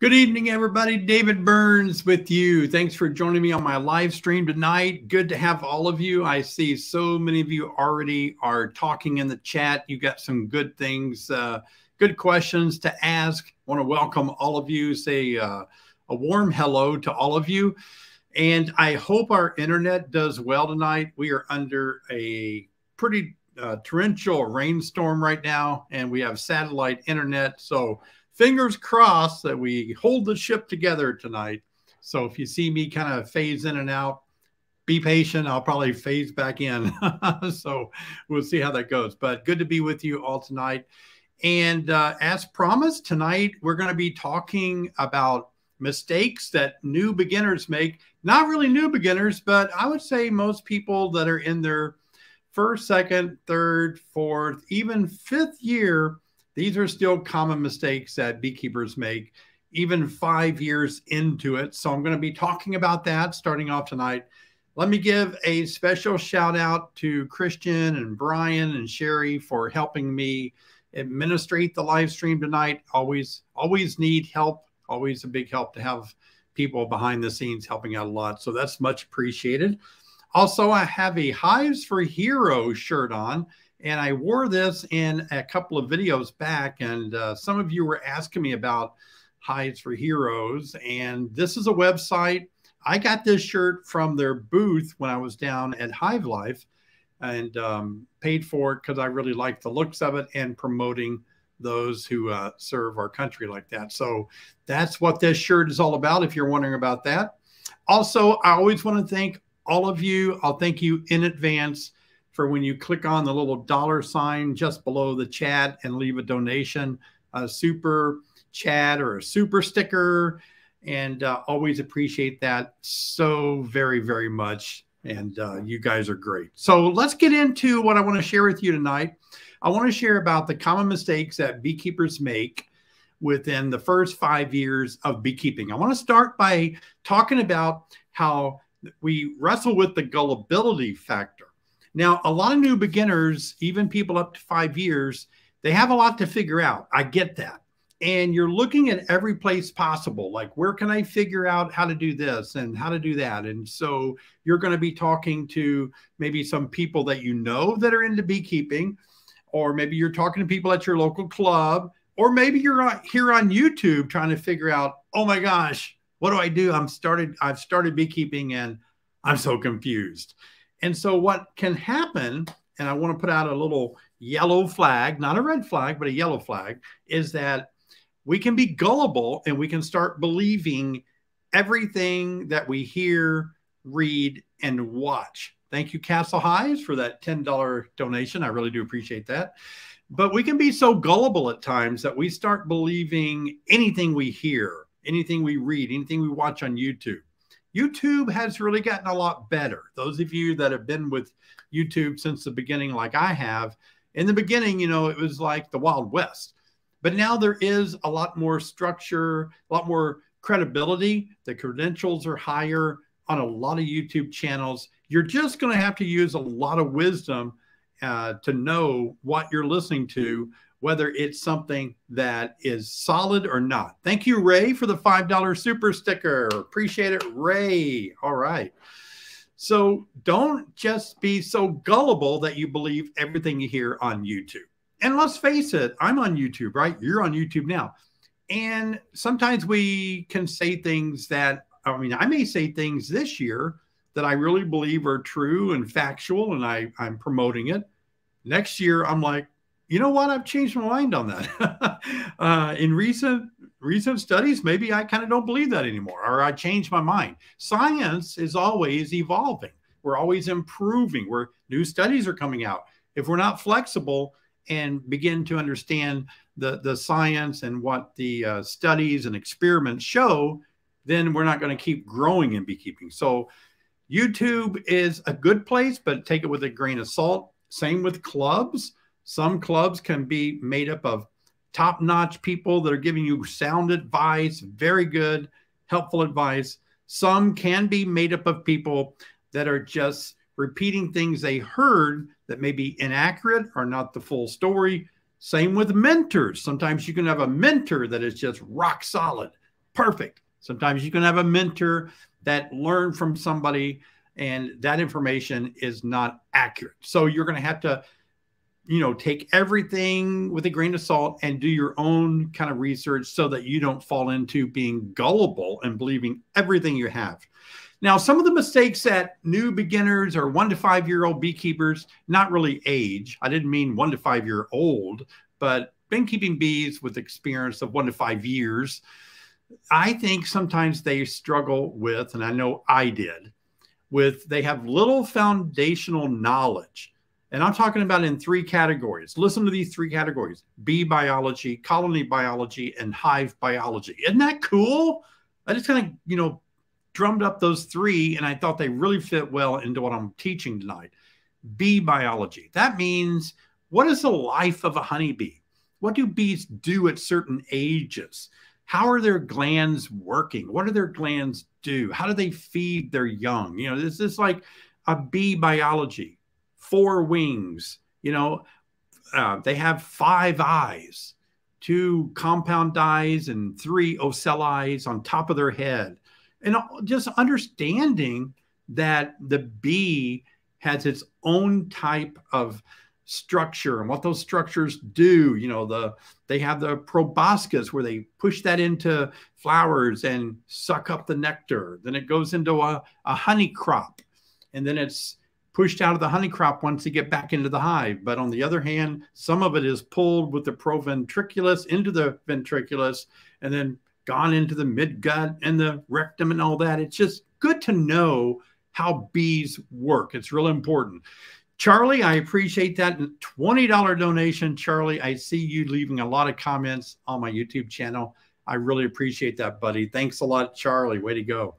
Good evening, everybody. David Burns with you. Thanks for joining me on my live stream tonight. Good to have all of you. I see so many of you already are talking in the chat. You got some good things, uh, good questions to ask. want to welcome all of you. Say uh, a warm hello to all of you. And I hope our internet does well tonight. We are under a pretty uh, torrential rainstorm right now, and we have satellite internet. So fingers crossed that we hold the ship together tonight. So if you see me kind of phase in and out, be patient. I'll probably phase back in. so we'll see how that goes. But good to be with you all tonight. And uh, as promised, tonight we're going to be talking about mistakes that new beginners make. Not really new beginners, but I would say most people that are in their first, second, third, fourth, even fifth year these are still common mistakes that beekeepers make, even five years into it. So I'm going to be talking about that starting off tonight. Let me give a special shout out to Christian and Brian and Sherry for helping me administrate the live stream tonight. Always, always need help. Always a big help to have people behind the scenes helping out a lot. So that's much appreciated. Also, I have a Hives for Hero shirt on. And I wore this in a couple of videos back, and uh, some of you were asking me about Hives for Heroes. And this is a website. I got this shirt from their booth when I was down at Hive Life and um, paid for it because I really like the looks of it and promoting those who uh, serve our country like that. So that's what this shirt is all about, if you're wondering about that. Also, I always want to thank all of you. I'll thank you in advance for when you click on the little dollar sign just below the chat and leave a donation, a super chat or a super sticker. And uh, always appreciate that so very, very much. And uh, you guys are great. So let's get into what I want to share with you tonight. I want to share about the common mistakes that beekeepers make within the first five years of beekeeping. I want to start by talking about how we wrestle with the gullibility factor. Now, a lot of new beginners, even people up to five years, they have a lot to figure out. I get that. And you're looking at every place possible, like where can I figure out how to do this and how to do that? And so you're going to be talking to maybe some people that you know that are into beekeeping, or maybe you're talking to people at your local club, or maybe you're here on YouTube trying to figure out, oh my gosh, what do I do? I'm started, I've started beekeeping and I'm so confused. And so, what can happen, and I want to put out a little yellow flag, not a red flag, but a yellow flag, is that we can be gullible and we can start believing everything that we hear, read, and watch. Thank you, Castle Highs, for that $10 donation. I really do appreciate that. But we can be so gullible at times that we start believing anything we hear, anything we read, anything we watch on YouTube. YouTube has really gotten a lot better. Those of you that have been with YouTube since the beginning, like I have, in the beginning, you know, it was like the Wild West. But now there is a lot more structure, a lot more credibility. The credentials are higher on a lot of YouTube channels. You're just going to have to use a lot of wisdom uh, to know what you're listening to whether it's something that is solid or not. Thank you, Ray, for the $5 super sticker. Appreciate it, Ray. All right. So don't just be so gullible that you believe everything you hear on YouTube. And let's face it, I'm on YouTube, right? You're on YouTube now. And sometimes we can say things that, I mean, I may say things this year that I really believe are true and factual, and I, I'm promoting it. Next year, I'm like, you know what? I've changed my mind on that. uh, in recent recent studies, maybe I kind of don't believe that anymore, or I changed my mind. Science is always evolving. We're always improving. Where new studies are coming out. If we're not flexible and begin to understand the the science and what the uh, studies and experiments show, then we're not going to keep growing in beekeeping. So YouTube is a good place, but take it with a grain of salt. Same with clubs some clubs can be made up of top notch people that are giving you sound advice, very good, helpful advice. Some can be made up of people that are just repeating things they heard that may be inaccurate or not the full story. Same with mentors. Sometimes you can have a mentor that is just rock solid. Perfect. Sometimes you can have a mentor that learned from somebody and that information is not accurate. So you're going to have to you know, take everything with a grain of salt and do your own kind of research so that you don't fall into being gullible and believing everything you have. Now, some of the mistakes that new beginners or one to five year old beekeepers, not really age, I didn't mean one to five year old, but been keeping bees with experience of one to five years, I think sometimes they struggle with, and I know I did, with they have little foundational knowledge. And I'm talking about in three categories. Listen to these three categories bee biology, colony biology, and hive biology. Isn't that cool? I just kind of, you know, drummed up those three and I thought they really fit well into what I'm teaching tonight. Bee biology. That means what is the life of a honeybee? What do bees do at certain ages? How are their glands working? What do their glands do? How do they feed their young? You know, this is like a bee biology. Four wings, you know, uh, they have five eyes, two compound eyes, and three ocelli on top of their head. And just understanding that the bee has its own type of structure and what those structures do you know the they have the proboscis where they push that into flowers and suck up the nectar. Then it goes into a, a honey crop and then it's pushed out of the honey crop once they get back into the hive but on the other hand some of it is pulled with the proventriculus into the ventriculus and then gone into the midgut and the rectum and all that. It's just good to know how bees work. It's real important. Charlie, I appreciate that. $20 donation. Charlie, I see you leaving a lot of comments on my YouTube channel. I really appreciate that, buddy. Thanks a lot, Charlie. Way to go.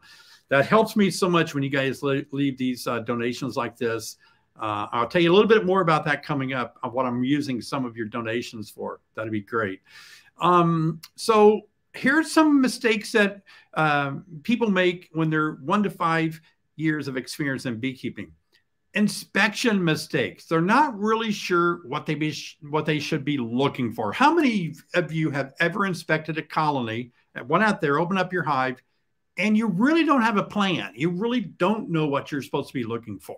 That helps me so much when you guys leave these uh, donations like this. Uh, I'll tell you a little bit more about that coming up, of what I'm using some of your donations for. That'd be great. Um, so here's some mistakes that um, people make when they're one to five years of experience in beekeeping. Inspection mistakes. They're not really sure what they be what they should be looking for. How many of you have ever inspected a colony, went out there, open up your hive, and you really don't have a plan? You really don't know what you're supposed to be looking for.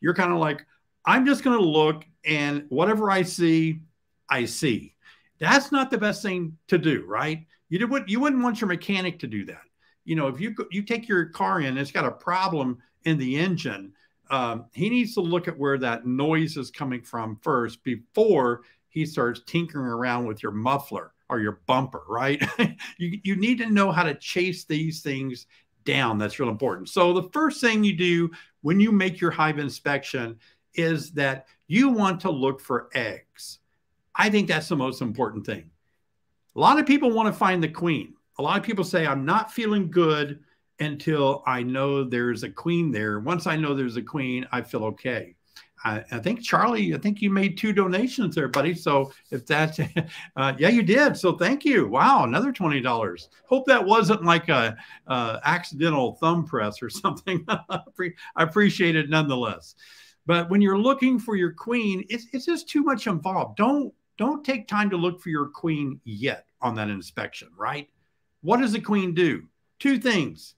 You're kind of like, I'm just going to look, and whatever I see, I see. That's not the best thing to do, right? You would you wouldn't want your mechanic to do that. You know, if you you take your car in, it's got a problem in the engine. Um, he needs to look at where that noise is coming from first before he starts tinkering around with your muffler or your bumper, right? you, you need to know how to chase these things down. That's real important. So, the first thing you do when you make your hive inspection is that you want to look for eggs. I think that's the most important thing. A lot of people want to find the queen. A lot of people say, I'm not feeling good until I know there's a queen there. Once I know there's a queen, I feel okay. I, I think Charlie, I think you made two donations there, buddy. So if that, uh, yeah, you did. So thank you. Wow, another twenty dollars. Hope that wasn't like a, a accidental thumb press or something. I appreciate it nonetheless. But when you're looking for your queen, it's, it's just too much involved. Don't don't take time to look for your queen yet on that inspection, right? What does the queen do? Two things.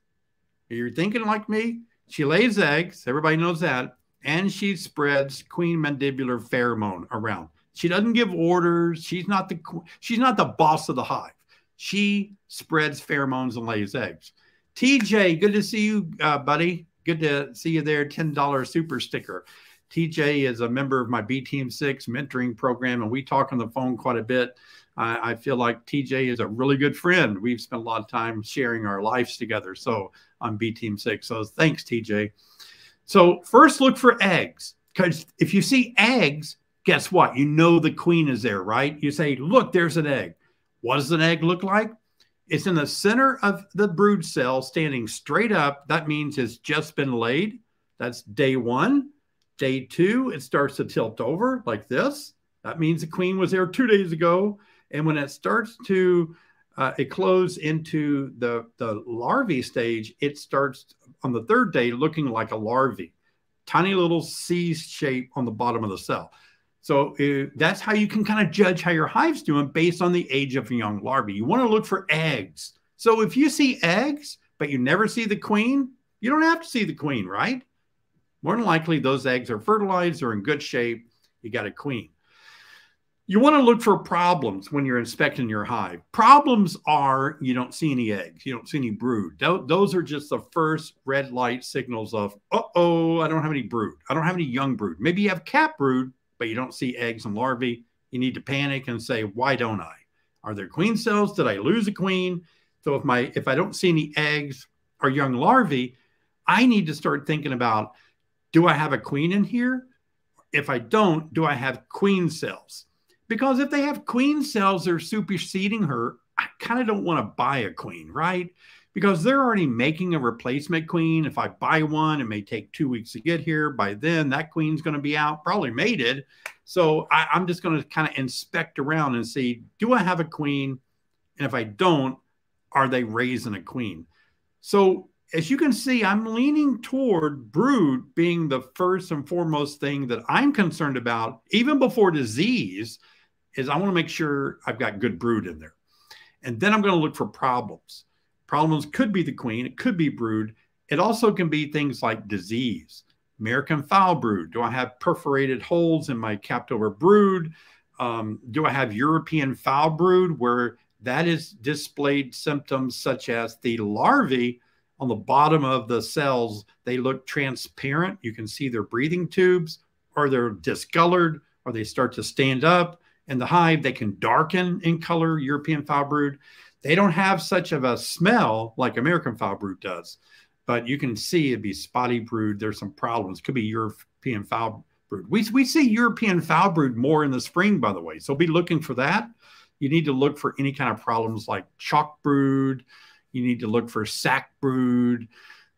You're thinking like me. She lays eggs. Everybody knows that. And she spreads queen mandibular pheromone around. She doesn't give orders. She's not the she's not the boss of the hive. She spreads pheromones and lays eggs. TJ, good to see you, uh, buddy. Good to see you there. $10 super sticker. TJ is a member of my BeeTeam Six mentoring program, and we talk on the phone quite a bit. I, I feel like TJ is a really good friend. We've spent a lot of time sharing our lives together. So on BeeTeam Six. So thanks, TJ. So first, look for eggs because if you see eggs, guess what? You know the queen is there, right? You say, "Look, there's an egg." What does an egg look like? It's in the center of the brood cell, standing straight up. That means it's just been laid. That's day one. Day two, it starts to tilt over like this. That means the queen was there two days ago. And when it starts to uh, it close into the the larvae stage, it starts on the third day looking like a larvae, tiny little C shape on the bottom of the cell. So uh, that's how you can kind of judge how your hive's doing based on the age of a young larvae. You want to look for eggs. So if you see eggs, but you never see the queen, you don't have to see the queen, right? More than likely, those eggs are fertilized or in good shape. You got a queen. You want to look for problems when you're inspecting your hive. Problems are you don't see any eggs, you don't see any brood. Those are just the first red light signals of, uh oh, I don't have any brood. I don't have any young brood. Maybe you have cap brood, but you don't see eggs and larvae. You need to panic and say, why don't I? Are there queen cells? Did I lose a queen? So if my if I don't see any eggs or young larvae, I need to start thinking about do I have a queen in here? If I don't, do I have queen cells? Because if they have queen cells that are superseding her, I kind of don't want to buy a queen, right? Because they're already making a replacement queen. If I buy one, it may take two weeks to get here. By then, that queen's going to be out, probably mated. So I, I'm just going to kind of inspect around and see do I have a queen? And if I don't, are they raising a queen? So as you can see, I'm leaning toward brood being the first and foremost thing that I'm concerned about, even before disease, is I want to make sure I've got good brood in there. And then I'm going to look for problems. Problems could be the queen, it could be brood. It also can be things like disease. American foul brood. Do I have perforated holes in my capped over brood? Um, do I have European foul brood where that is displayed symptoms such as the larvae on the bottom of the cells, they look transparent. You can see their breathing tubes, or they're discolored, or they start to stand up. In the hive, they can darken in color, European foul brood. They don't have such of a smell like American foul brood does, but you can see it'd be spotty brood. There's some problems. Could be European foul brood. We, we see European foul brood more in the spring, by the way. So be looking for that. You need to look for any kind of problems like chalk brood, you need to look for sac brood.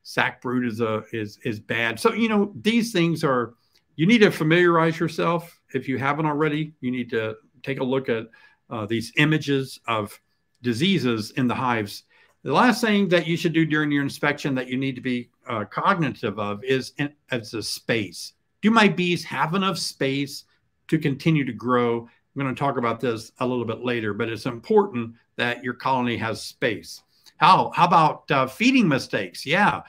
Sac brood is a is is bad. So you know these things are. You need to familiarize yourself if you haven't already. You need to take a look at uh, these images of diseases in the hives. The last thing that you should do during your inspection that you need to be uh, cognitive of is as a space. Do my bees have enough space to continue to grow? I'm going to talk about this a little bit later, but it's important that your colony has space. How, how about uh, feeding mistakes? Yeah,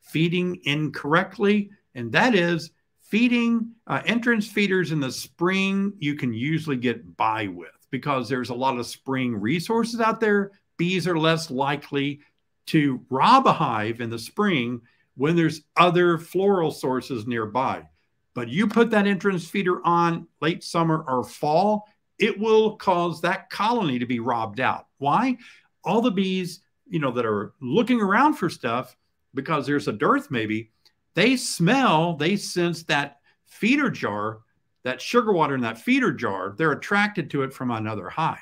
feeding incorrectly. And that is feeding uh, entrance feeders in the spring, you can usually get by with because there's a lot of spring resources out there. Bees are less likely to rob a hive in the spring when there's other floral sources nearby. But you put that entrance feeder on late summer or fall, it will cause that colony to be robbed out. Why? All the bees you know, that are looking around for stuff because there's a dearth maybe, they smell, they sense that feeder jar, that sugar water in that feeder jar, they're attracted to it from another hive.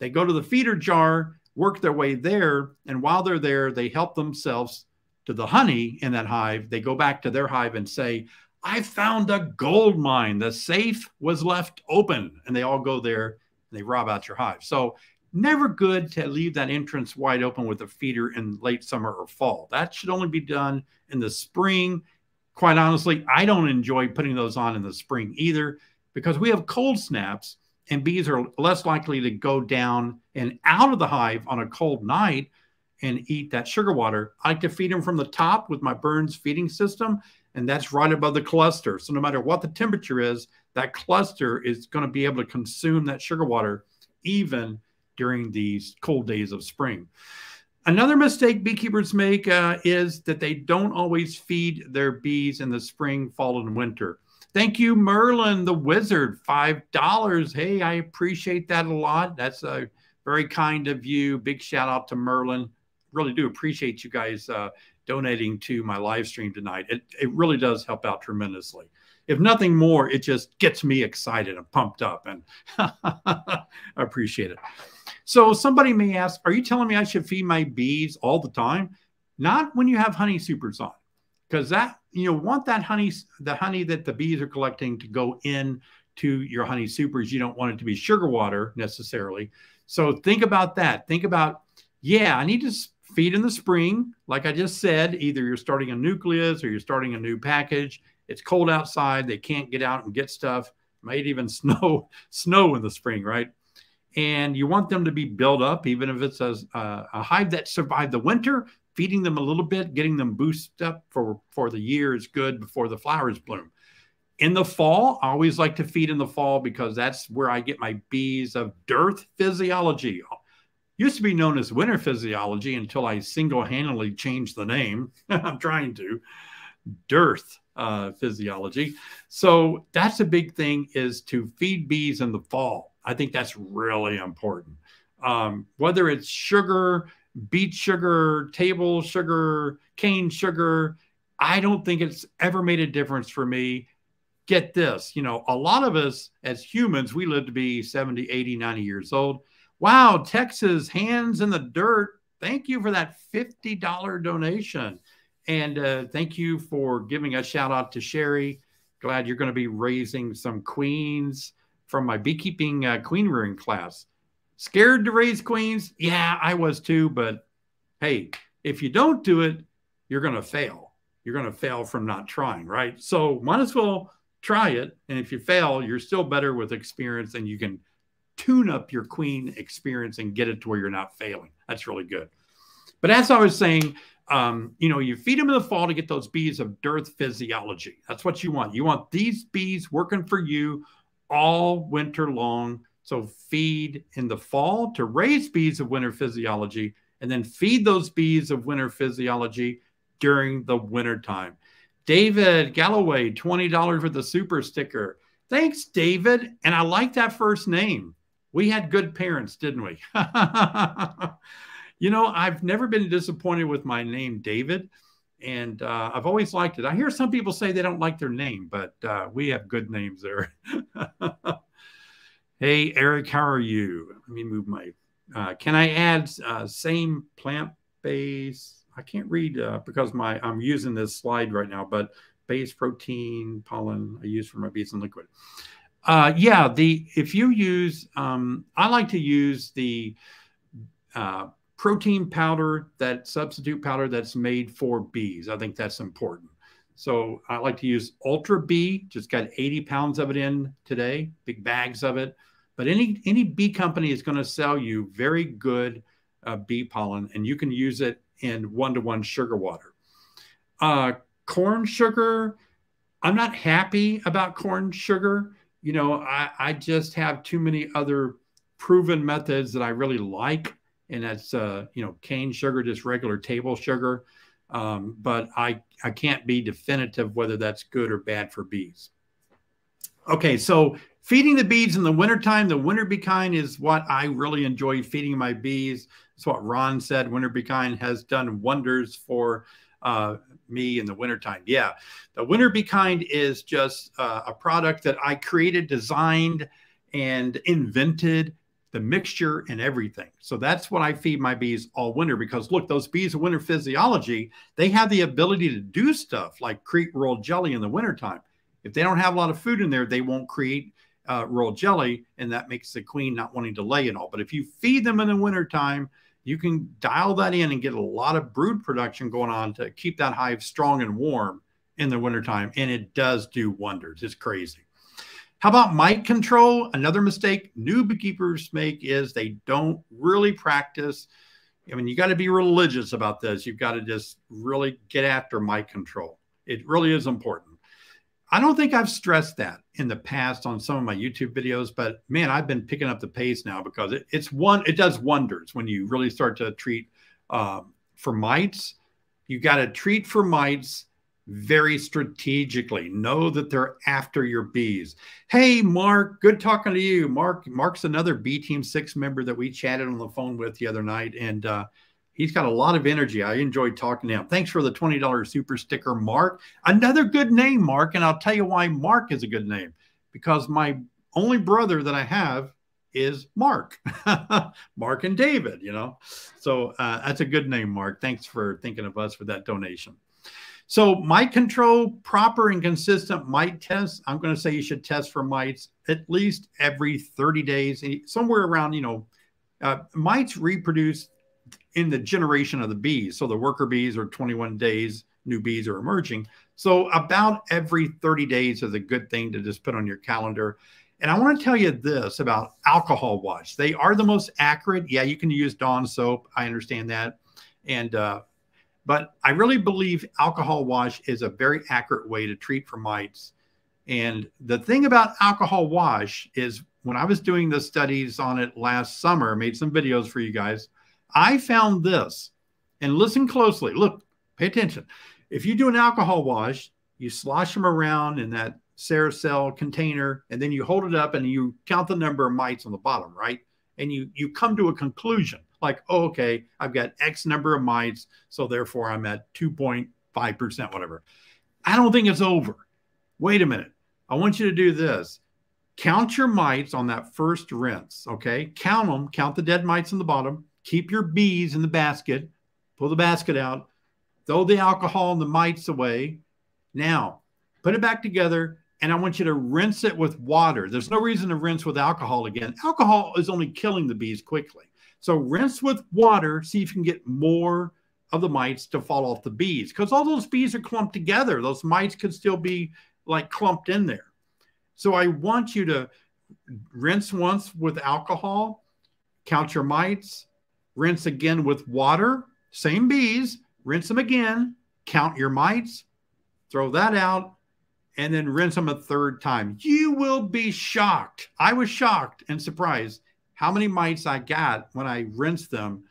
They go to the feeder jar, work their way there, and while they're there, they help themselves to the honey in that hive. They go back to their hive and say, I found a gold mine. The safe was left open. And they all go there and they rob out your hive. So never good to leave that entrance wide open with a feeder in late summer or fall. That should only be done in the spring. Quite honestly, I don't enjoy putting those on in the spring either because we have cold snaps and bees are less likely to go down and out of the hive on a cold night and eat that sugar water. I like to feed them from the top with my Burns feeding system, and that's right above the cluster. So no matter what the temperature is, that cluster is going to be able to consume that sugar water even during these cold days of spring. Another mistake beekeepers make uh, is that they don't always feed their bees in the spring, fall, and winter. Thank you, Merlin the Wizard, $5. Hey, I appreciate that a lot. That's a very kind of you. Big shout out to Merlin. Really do appreciate you guys uh, donating to my live stream tonight. It, it really does help out tremendously. If nothing more, it just gets me excited and pumped up, and I appreciate it. So somebody may ask, are you telling me I should feed my bees all the time? Not when you have honey supers on, because that you know want that honey, the honey that the bees are collecting to go in to your honey supers. You don't want it to be sugar water necessarily. So think about that. Think about, yeah, I need to feed in the spring, like I just said. Either you're starting a nucleus or you're starting a new package. It's cold outside; they can't get out and get stuff. Might even snow, snow in the spring, right? And you want them to be built up, even if it's a, a hive that survived the winter. Feeding them a little bit, getting them boosted up for for the year is good before the flowers bloom. In the fall, I always like to feed in the fall because that's where I get my bees of dearth physiology. Used to be known as winter physiology until I single handedly changed the name. I'm trying to dearth uh, physiology. So that's a big thing is to feed bees in the fall. I think that's really important. Um, whether it's sugar, beet sugar, table sugar, cane sugar, I don't think it's ever made a difference for me. Get this, you know, a lot of us as humans, we live to be 70, 80, 90 years old. Wow, Texas, hands in the dirt. Thank you for that $50 donation. And uh, thank you for giving a shout out to Sherry. Glad you're going to be raising some queens from my beekeeping uh, queen rearing class. Scared to raise queens? Yeah, I was too. But hey, if you don't do it, you're going to fail. You're going to fail from not trying, right? So might as well try it. And if you fail, you're still better with experience and you can tune up your queen experience and get it to where you're not failing. That's really good. But as I was saying, um, you know, you feed them in the fall to get those bees of dearth physiology. That's what you want. You want these bees working for you all winter long. So feed in the fall to raise bees of winter physiology, and then feed those bees of winter physiology during the winter time. David Galloway, $20 for the super sticker. Thanks, David. And I like that first name. We had good parents, didn't we? You know, I've never been disappointed with my name, David, and uh, I've always liked it. I hear some people say they don't like their name, but uh, we have good names there. hey, Eric, how are you? Let me move my. Uh, can I add uh, same plant base? I can't read uh, because my I'm using this slide right now, but base protein pollen I use for my bees and liquid. Uh, yeah, the if you use, um, I like to use the protein powder, that substitute powder that's made for bees. I think that's important. So I like to use Ultra Bee. Just got 80 pounds of it in today, big bags of it. But any any bee company is going to sell you very good uh, bee pollen, and you can use it in one to one sugar water. Uh, corn sugar, I'm not happy about corn sugar. You know, I, I just have too many other proven methods that I really like and that's uh, you know cane sugar, just regular table sugar. Um, but I I can't be definitive whether that's good or bad for bees. Okay, so feeding the bees in the wintertime, the winter bee kind is what I really enjoy feeding my bees. That's what Ron said. Winter bee kind has done wonders for uh, me in the wintertime. Yeah, the winter Be kind is just uh, a product that I created, designed, and invented the mixture and everything. So that's what I feed my bees all winter because look, those bees of winter physiology, they have the ability to do stuff like create royal jelly in the wintertime. If they don't have a lot of food in there, they won't create uh, royal jelly, and that makes the queen not wanting to lay and all. But if you feed them in the wintertime, you can dial that in and get a lot of brood production going on to keep that hive strong and warm in the wintertime. And it does do wonders. It's crazy. How about mite control? Another mistake new beekeepers make is they don't really practice. I mean, you got to be religious about this. You've got to just really get after mite control. It really is important. I don't think I've stressed that in the past on some of my YouTube videos, but man, I've been picking up the pace now because it, it's one, it does wonders when you really start to treat um, for mites. You got to treat for mites very strategically. Know that they're after your bees. Hey, Mark, good talking to you. Mark, Mark's another BeeTeam Six member that we chatted on the phone with the other night, and uh, he's got a lot of energy. I enjoyed talking to him. Thanks for the twenty dollars super sticker, Mark. Another good name, Mark, and I'll tell you why Mark is a good name because my only brother that I have is Mark, Mark and David. You know, so uh, that's a good name, Mark. Thanks for thinking of us for that donation. So mite control, proper and consistent mite tests. I'm going to say you should test for mites at least every 30 days, somewhere around, you know, uh, mites reproduce in the generation of the bees. So the worker bees are 21 days, new bees are emerging. So about every 30 days is a good thing to just put on your calendar. And I want to tell you this about alcohol wash. They are the most accurate. Yeah, you can use Dawn soap. I understand that. And, uh, but I really believe alcohol wash is a very accurate way to treat for mites. And the thing about alcohol wash is when I was doing the studies on it last summer, made some videos for you guys, I found this and listen closely. Look, pay attention. If you do an alcohol wash, you slosh them around in that Ceracell container, and then you hold it up and you count the number of mites on the bottom, right? And you you come to a conclusion like, oh, okay, I've got X number of mites, so therefore I'm at 2.5%, whatever. I don't think it's over. Wait a minute. I want you to do this. Count your mites on that first rinse, okay? Count them, count the dead mites in the bottom, keep your bees in the basket, pull the basket out, throw the alcohol and the mites away. Now, put it back together, and I want you to rinse it with water. There's no reason to rinse with alcohol again. Alcohol is only killing the bees quickly. So rinse with water, see if you can get more of the mites to fall off the bees because all those bees are clumped together. Those mites could still be like clumped in there. So I want you to rinse once with alcohol, count your mites, rinse again with water, same bees, rinse them again, count your mites, throw that out, and then rinse them a third time. You will be shocked. I was shocked and surprised how many mites I got when I rinsed them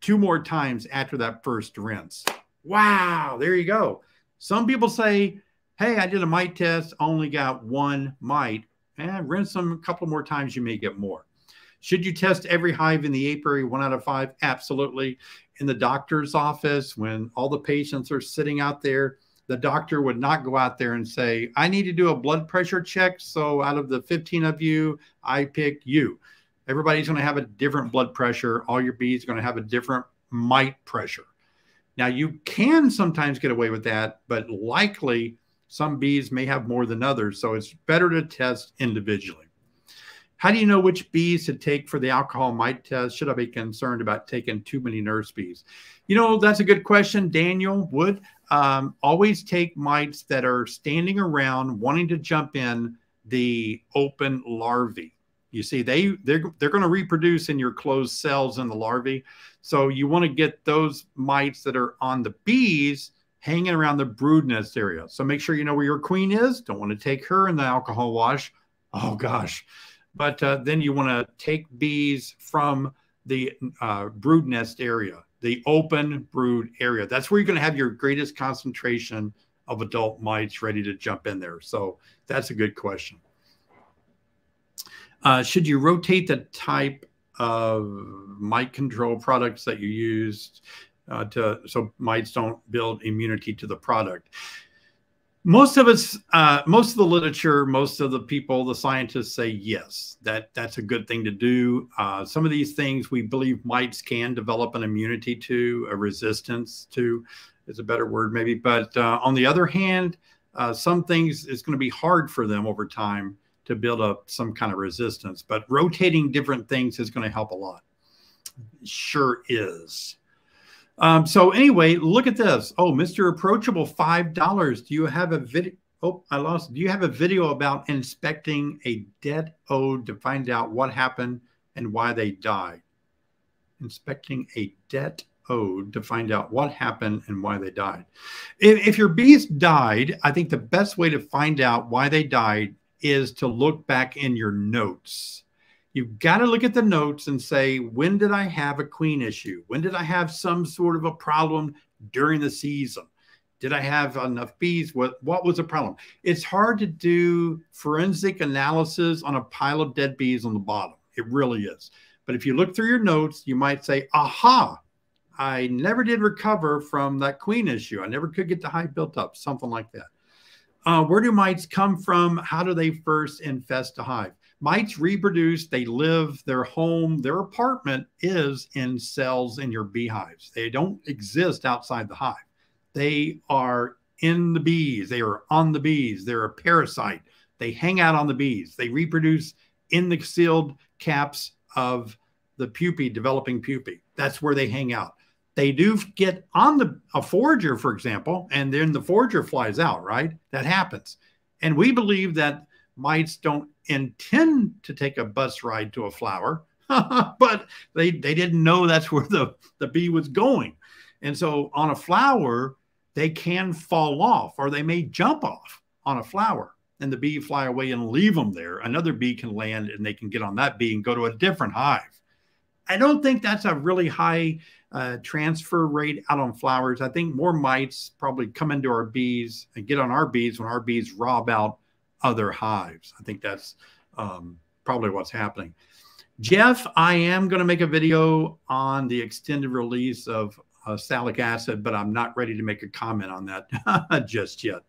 two more times after that first rinse. Wow, there you go. Some people say, hey, I did a mite test, only got one mite. And rinse them a couple more times, you may get more. Should you test every hive in the apiary one out of five? Absolutely. In the doctor's office, when all the patients are sitting out there, the doctor would not go out there and say, I need to do a blood pressure check. So out of the 15 of you, I pick you. Everybody's going to have a different blood pressure. All your bees are going to have a different mite pressure. Now, you can sometimes get away with that, but likely some bees may have more than others. So it's better to test individually. How do you know which bees to take for the alcohol mite test? Should I be concerned about taking too many nurse bees? You know, that's a good question, Daniel Wood. Um, always take mites that are standing around wanting to jump in the open larvae. You see, they they're they're going to reproduce in your closed cells in the larvae. So you want to get those mites that are on the bees hanging around the brood nest area. So make sure you know where your queen is. Don't want to take her in the alcohol wash. Oh gosh but uh, then you want to take bees from the uh, brood nest area, the open brood area. That's where you're going to have your greatest concentration of adult mites ready to jump in there. So that's a good question. Uh, should you rotate the type of mite control products that you use uh, to so mites don't build immunity to the product? most of us uh, most of the literature most of the people the scientists say yes that that's a good thing to do uh, some of these things we believe mites can develop an immunity to a resistance to is a better word maybe but uh, on the other hand uh, some things it's going to be hard for them over time to build up some kind of resistance but rotating different things is going to help a lot sure is um, so anyway, look at this. Oh, Mr. Approachable, five dollars. Do you have a video? Oh, I lost. Do you have a video about inspecting a dead ode to find out what happened and why they died? Inspecting a dead ode to find out what happened and why they died. If, if your bees died, I think the best way to find out why they died is to look back in your notes You've got to look at the notes and say, when did I have a queen issue? When did I have some sort of a problem during the season? Did I have enough bees? What what was the problem? It's hard to do forensic analysis on a pile of dead bees on the bottom. It really is. But if you look through your notes, you might say, aha, I never did recover from that queen issue. I never could get the hive built up, something like that. Uh, where do mites come from? How do they first infest a hive? mites reproduce, they live, their home, their apartment is in cells in your beehives. They don't exist outside the hive. They are in the bees, they are on the bees, they're a parasite. They hang out on the bees, they reproduce in the sealed caps of the pupae, developing pupae. That's where they hang out. They do get on the a forager, for example, and then the forager flies out, right? That happens. And we believe that mites don't intend to take a bus ride to a flower, but they, they didn't know that's where the, the bee was going. And so on a flower, they can fall off or they may jump off on a flower and the bee fly away and leave them there. Another bee can land and they can get on that bee and go to a different hive. I don't think that's a really high uh, transfer rate out on flowers. I think more mites probably come into our bees and get on our bees when our bees rob out other hives. I think that's um, probably what's happening. Jeff, I am going to make a video on the extended release of uh, oxalic acid, but I'm not ready to make a comment on that just yet.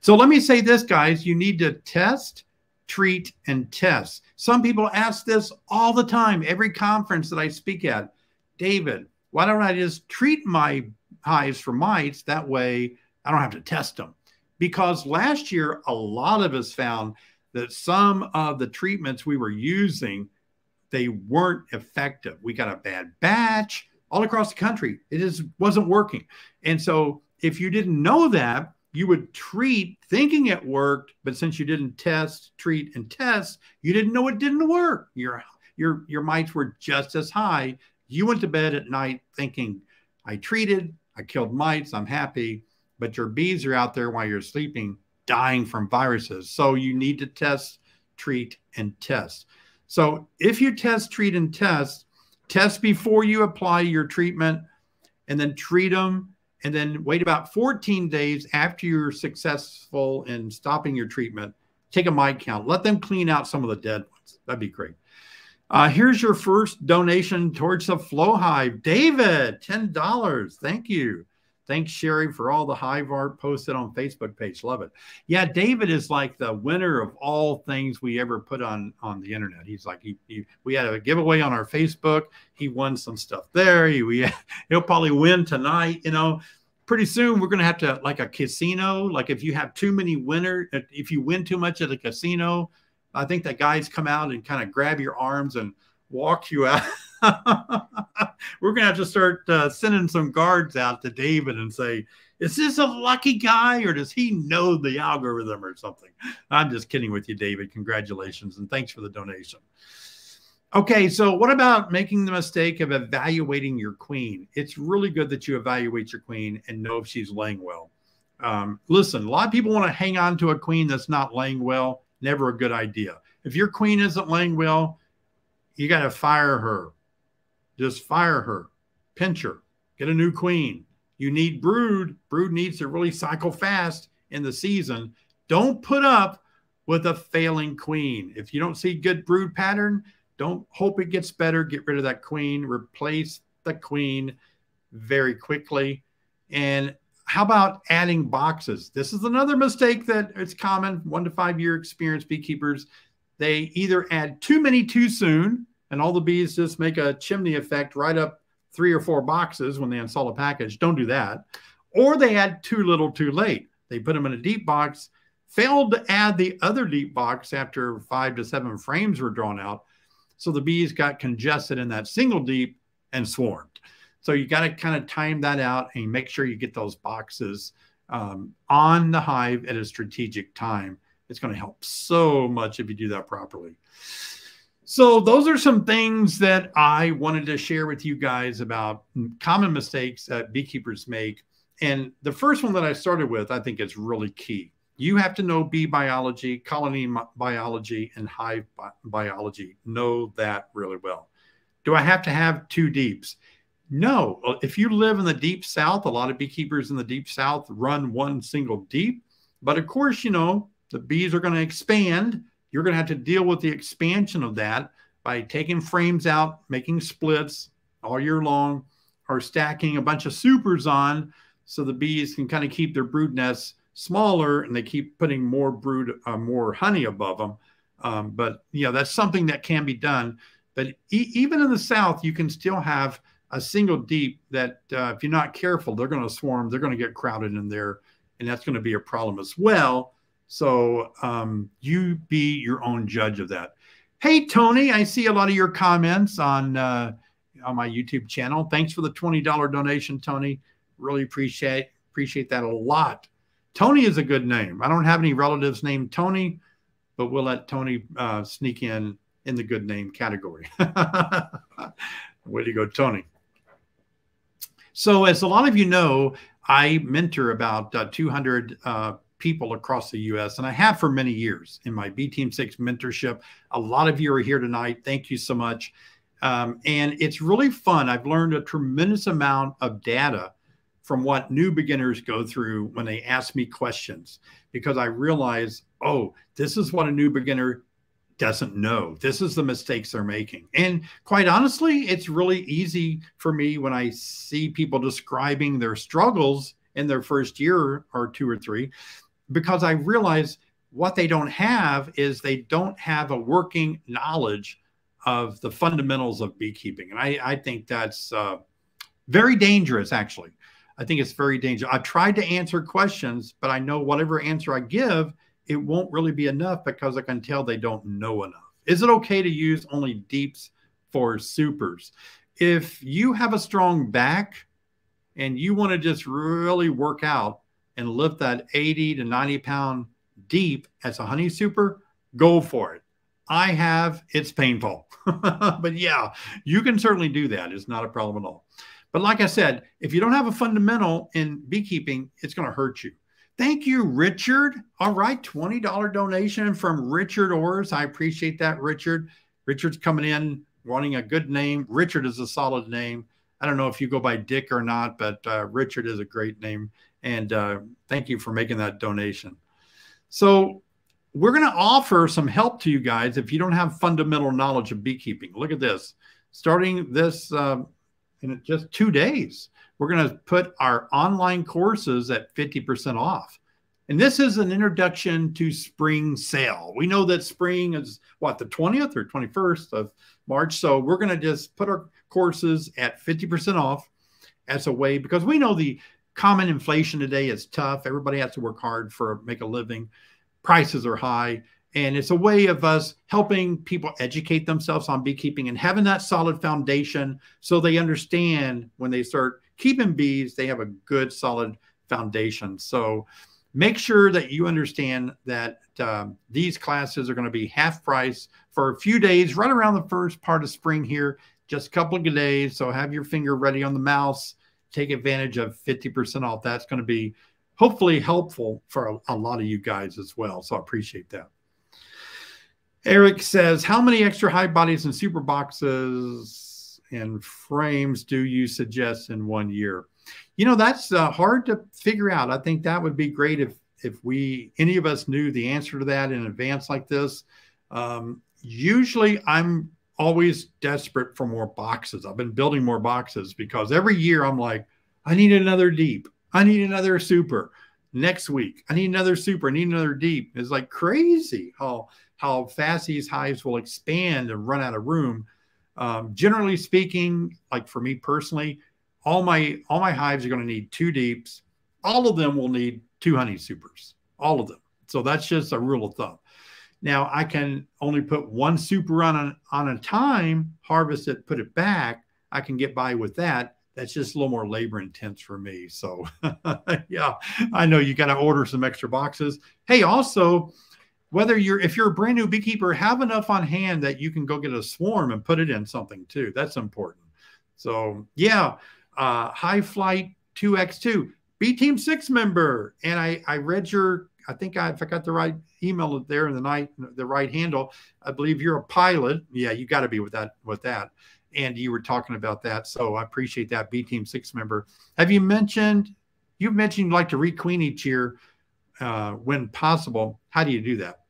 So let me say this, guys you need to test, treat, and test. Some people ask this all the time, every conference that I speak at. David, why don't I just treat my hives for mites? That way I don't have to test them. Because last year, a lot of us found that some of the treatments we were using, they weren't effective. We got a bad batch all across the country. It just wasn't working. And so if you didn't know that, you would treat thinking it worked, but since you didn't test, treat, and test, you didn't know it didn't work. Your your your mites were just as high. You went to bed at night thinking, I treated, I killed mites, I'm happy, but your bees are out there while you're sleeping, dying from viruses. So you need to test, treat, and test. So if you test, treat, and test, test before you apply your treatment, and then treat them and then wait about 14 days after you're successful in stopping your treatment. Take a mite count. Let them clean out some of the dead ones. That'd be great. Uh, here's your first donation towards the Flow Hive. David, $10. Thank you. Thanks, Sherry, for all the hive art posted on Facebook page. Love it. Yeah, David is like the winner of all things we ever put on on the internet. He's like he, he we had a giveaway on our Facebook. He won some stuff there. He, we, he'll probably win tonight. You know, pretty soon we're going to have to like a casino. Like if you have too many winner, if you win too much at a casino, I think that guys come out and kind of grab your arms and walk you out. We're going to have to start uh, sending some guards out to David and say, is this a lucky guy or does he know the algorithm or something? I'm just kidding with you, David. Congratulations and thanks for the donation. Okay, so what about making the mistake of evaluating your queen? It's really good that you evaluate your queen and know if she's laying well. Um, listen, a lot of people want to hang on to a queen that's not laying well. Never a good idea. If your queen isn't laying well, you got to fire her. Just fire her, pinch her, get a new queen. You need brood. Brood needs to really cycle fast in the season. Don't put up with a failing queen. If you don't see good brood pattern, don't hope it gets better. Get rid of that queen, replace the queen very quickly. And how about adding boxes? This is another mistake that it's common. One to five year experienced beekeepers they either add too many too soon, and all the bees just make a chimney effect right up three or four boxes when they install a package. Don't do that. Or they add too little too late. They put them in a deep box, failed to add the other deep box after five to seven frames were drawn out. So the bees got congested in that single deep and swarmed. So you got to kind of time that out and make sure you get those boxes um, on the hive at a strategic time. It's going to help so much if you do that properly. So, those are some things that I wanted to share with you guys about common mistakes that beekeepers make. And the first one that I started with, I think is really key. You have to know bee biology, colony biology, and hive bi biology. Know that really well. Do I have to have two deeps? No. If you live in the deep south, a lot of beekeepers in the deep south run one single deep. But of course, you know, the bees are going to expand. You're going to have to deal with the expansion of that by taking frames out, making splits all year long, or stacking a bunch of supers on so the bees can kind of keep their brood nests smaller and they keep putting more brood, uh, more honey above them. Um, but yeah, that's something that can be done. But e even in the south, you can still have a single deep that uh, if you're not careful, they're going to swarm. They're going to get crowded in there, and that's going to be a problem as well. So um, you be your own judge of that. Hey, Tony, I see a lot of your comments on uh, on my YouTube channel. Thanks for the $20 donation, Tony. Really appreciate appreciate that a lot. Tony is a good name. I don't have any relatives named Tony, but we'll let Tony uh, sneak in in the good name category. Way to go, Tony. So, as a lot of you know, I mentor about uh, 200 uh, people across the US, and I have for many years in my BeeTeam 6 mentorship. A lot of you are here tonight. Thank you so much. Um, and it's really fun. I've learned a tremendous amount of data from what new beginners go through when they ask me questions because I realize, oh, this is what a new beginner doesn't know. This is the mistakes they're making. And quite honestly, it's really easy for me when I see people describing their struggles in their first year or two or three, because I realize what they don't have is they don't have a working knowledge of the fundamentals of beekeeping. And I, I think that's uh, very dangerous, actually. I think it's very dangerous. I've tried to answer questions, but I know whatever answer I give, it won't really be enough because I can tell they don't know enough. Is it okay to use only deeps for supers? If you have a strong back and you want to just really work out and lift that 80 to 90 pound deep as a honey super, go for it. I have, it's painful. but yeah, you can certainly do that. It's not a problem at all. But like I said, if you don't have a fundamental in beekeeping, it's going to hurt you. Thank you, Richard. All right, $20 donation from Richard Orrs. I appreciate that, Richard. Richard's coming in wanting a good name. Richard is a solid name. I don't know if you go by Dick or not, but uh, Richard is a great name. And uh, thank you for making that donation. So we're going to offer some help to you guys if you don't have fundamental knowledge of beekeeping. Look at this. Starting this uh, in just two days, we're going to put our online courses at 50% off. And this is an introduction to spring sale. We know that spring is what, the 20th or 21st of March. So we're going to just put our courses at 50% off as a way because we know the common inflation today is tough. Everybody has to work hard for make a living prices are high. And it's a way of us helping people educate themselves on beekeeping and having that solid foundation so they understand when they start keeping bees, they have a good, solid foundation. So make sure that you understand that um, these classes are going to be half price for a few days, right around the first part of spring here, just a couple of days. So have your finger ready on the mouse. Take advantage of 50% off. That's going to be hopefully helpful for a, a lot of you guys as well. So I appreciate that. Eric says, How many extra hive bodies and super boxes and frames do you suggest in one year? You know, that's uh, hard to figure out. I think that would be great if if we any of us knew the answer to that in advance like this. Um, usually, I'm always desperate for more boxes. I've been building more boxes because every year I'm like, I need another deep. I need another super next week. I need another super. I need another deep. It's like crazy how how fast these hives will expand and run out of room. Um, generally speaking, like for me personally, all my all my hives are going to need two deeps. All of them will need two honey supers. All of them. So that's just a rule of thumb. Now I can only put one super on a, on a time, harvest it, put it back. I can get by with that that's just a little more labor intense for me. So, yeah, I know you got to order some extra boxes. Hey, also, whether you're if you're a brand new beekeeper, have enough on hand that you can go get a swarm and put it in something too. That's important. So, yeah, uh, high flight 2x2 BeeTeam six member. And I, I read your, I think I, if I got the right email there in the night, the right handle, I believe you're a pilot. Yeah, you got to be with that, with that. And you were talking about that. So I appreciate that BeeTeam Six member. Have you mentioned, you've mentioned you'd like to requeen each year uh, when possible. How do you do that?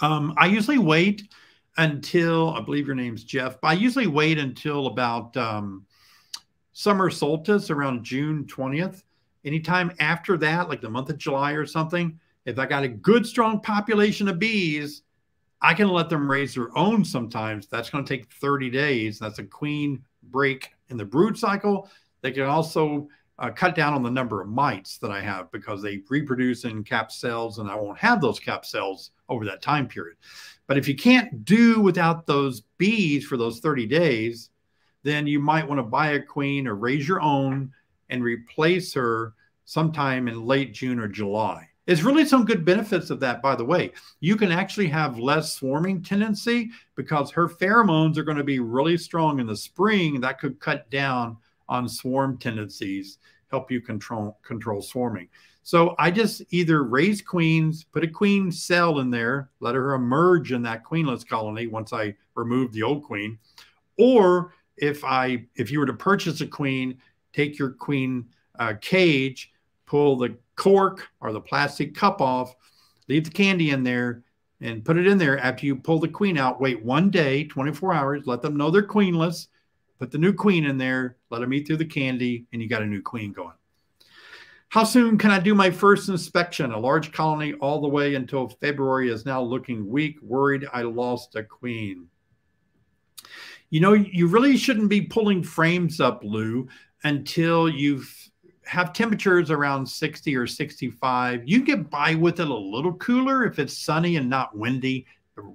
Um, I usually wait until, I believe your name's Jeff, but I usually wait until about um, summer solstice around June 20th. Anytime after that, like the month of July or something, if I got a good, strong population of bees, I can let them raise their own sometimes. That's going to take 30 days. That's a queen break in the brood cycle. They can also uh, cut down on the number of mites that I have because they reproduce in cap cells and I won't have those cap cells over that time period. But if you can't do without those bees for those 30 days, then you might want to buy a queen or raise your own and replace her sometime in late June or July. There's really some good benefits of that, by the way. You can actually have less swarming tendency because her pheromones are going to be really strong in the spring. That could cut down on swarm tendencies, help you control control swarming. So I just either raise queens, put a queen cell in there, let her emerge in that queenless colony once I remove the old queen, or if I if you were to purchase a queen, take your queen uh, cage, pull the cork or the plastic cup off, leave the candy in there, and put it in there after you pull the queen out. Wait one day, 24 hours, let them know they're queenless. Put the new queen in there, let them eat through the candy, and you got a new queen going. How soon can I do my first inspection? A large colony all the way until February is now looking weak, worried I lost a queen. You know, you really shouldn't be pulling frames up, Lou, until you've have temperatures around 60 or 65. You get by with it a little cooler if it's sunny and not windy.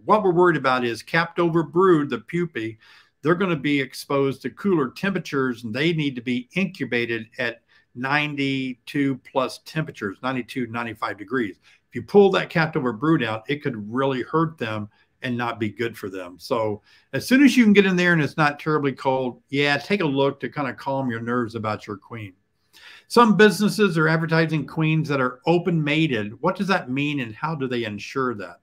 What we're worried about is capped over brood, the pupae, they're going to be exposed to cooler temperatures and they need to be incubated at 92 plus temperatures, 92, 95 degrees. If you pull that capped over brood out, it could really hurt them and not be good for them. So as soon as you can get in there and it's not terribly cold, yeah, take a look to kind of calm your nerves about your queen. Some businesses are advertising queens that are open mated. What does that mean and how do they ensure that?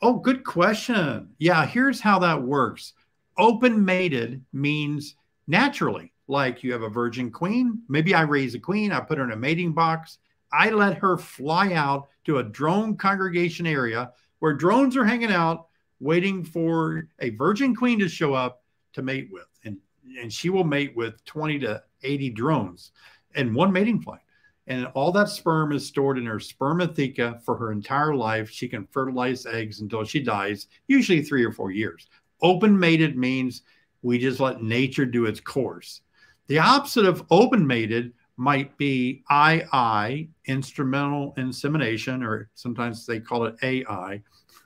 Oh, good question. Yeah, here's how that works. Open mated means naturally, like you have a virgin queen. Maybe I raise a queen, I put her in a mating box. I let her fly out to a drone congregation area where drones are hanging out, waiting for a virgin queen to show up to mate with. And, and she will mate with 20 to 80 drones and one mating flight. And all that sperm is stored in her spermatheca for her entire life. She can fertilize eggs until she dies, usually three or four years. Open mated means we just let nature do its course. The opposite of open mated might be II, instrumental insemination, or sometimes they call it AI.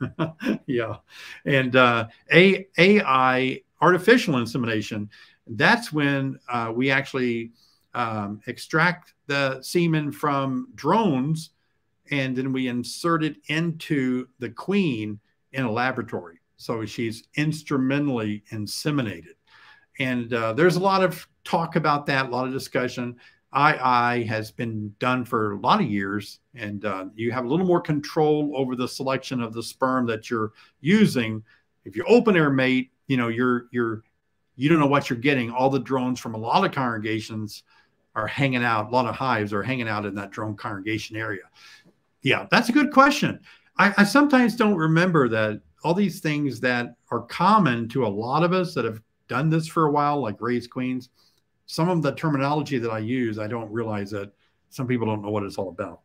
yeah. And uh, A, AI, artificial insemination, that's when uh, we actually um, extract the semen from drones and then we insert it into the queen in a laboratory. So she's instrumentally inseminated. And uh, there's a lot of talk about that, a lot of discussion. II has been done for a lot of years, and uh, you have a little more control over the selection of the sperm that you're using. If you open air mate, you know you're you're you don't know what you're getting. All the drones from a lot of congregations are hanging out, a lot of hives are hanging out in that drone congregation area? Yeah, that's a good question. I, I sometimes don't remember that all these things that are common to a lot of us that have done this for a while, like raised queens, some of the terminology that I use, I don't realize that some people don't know what it's all about.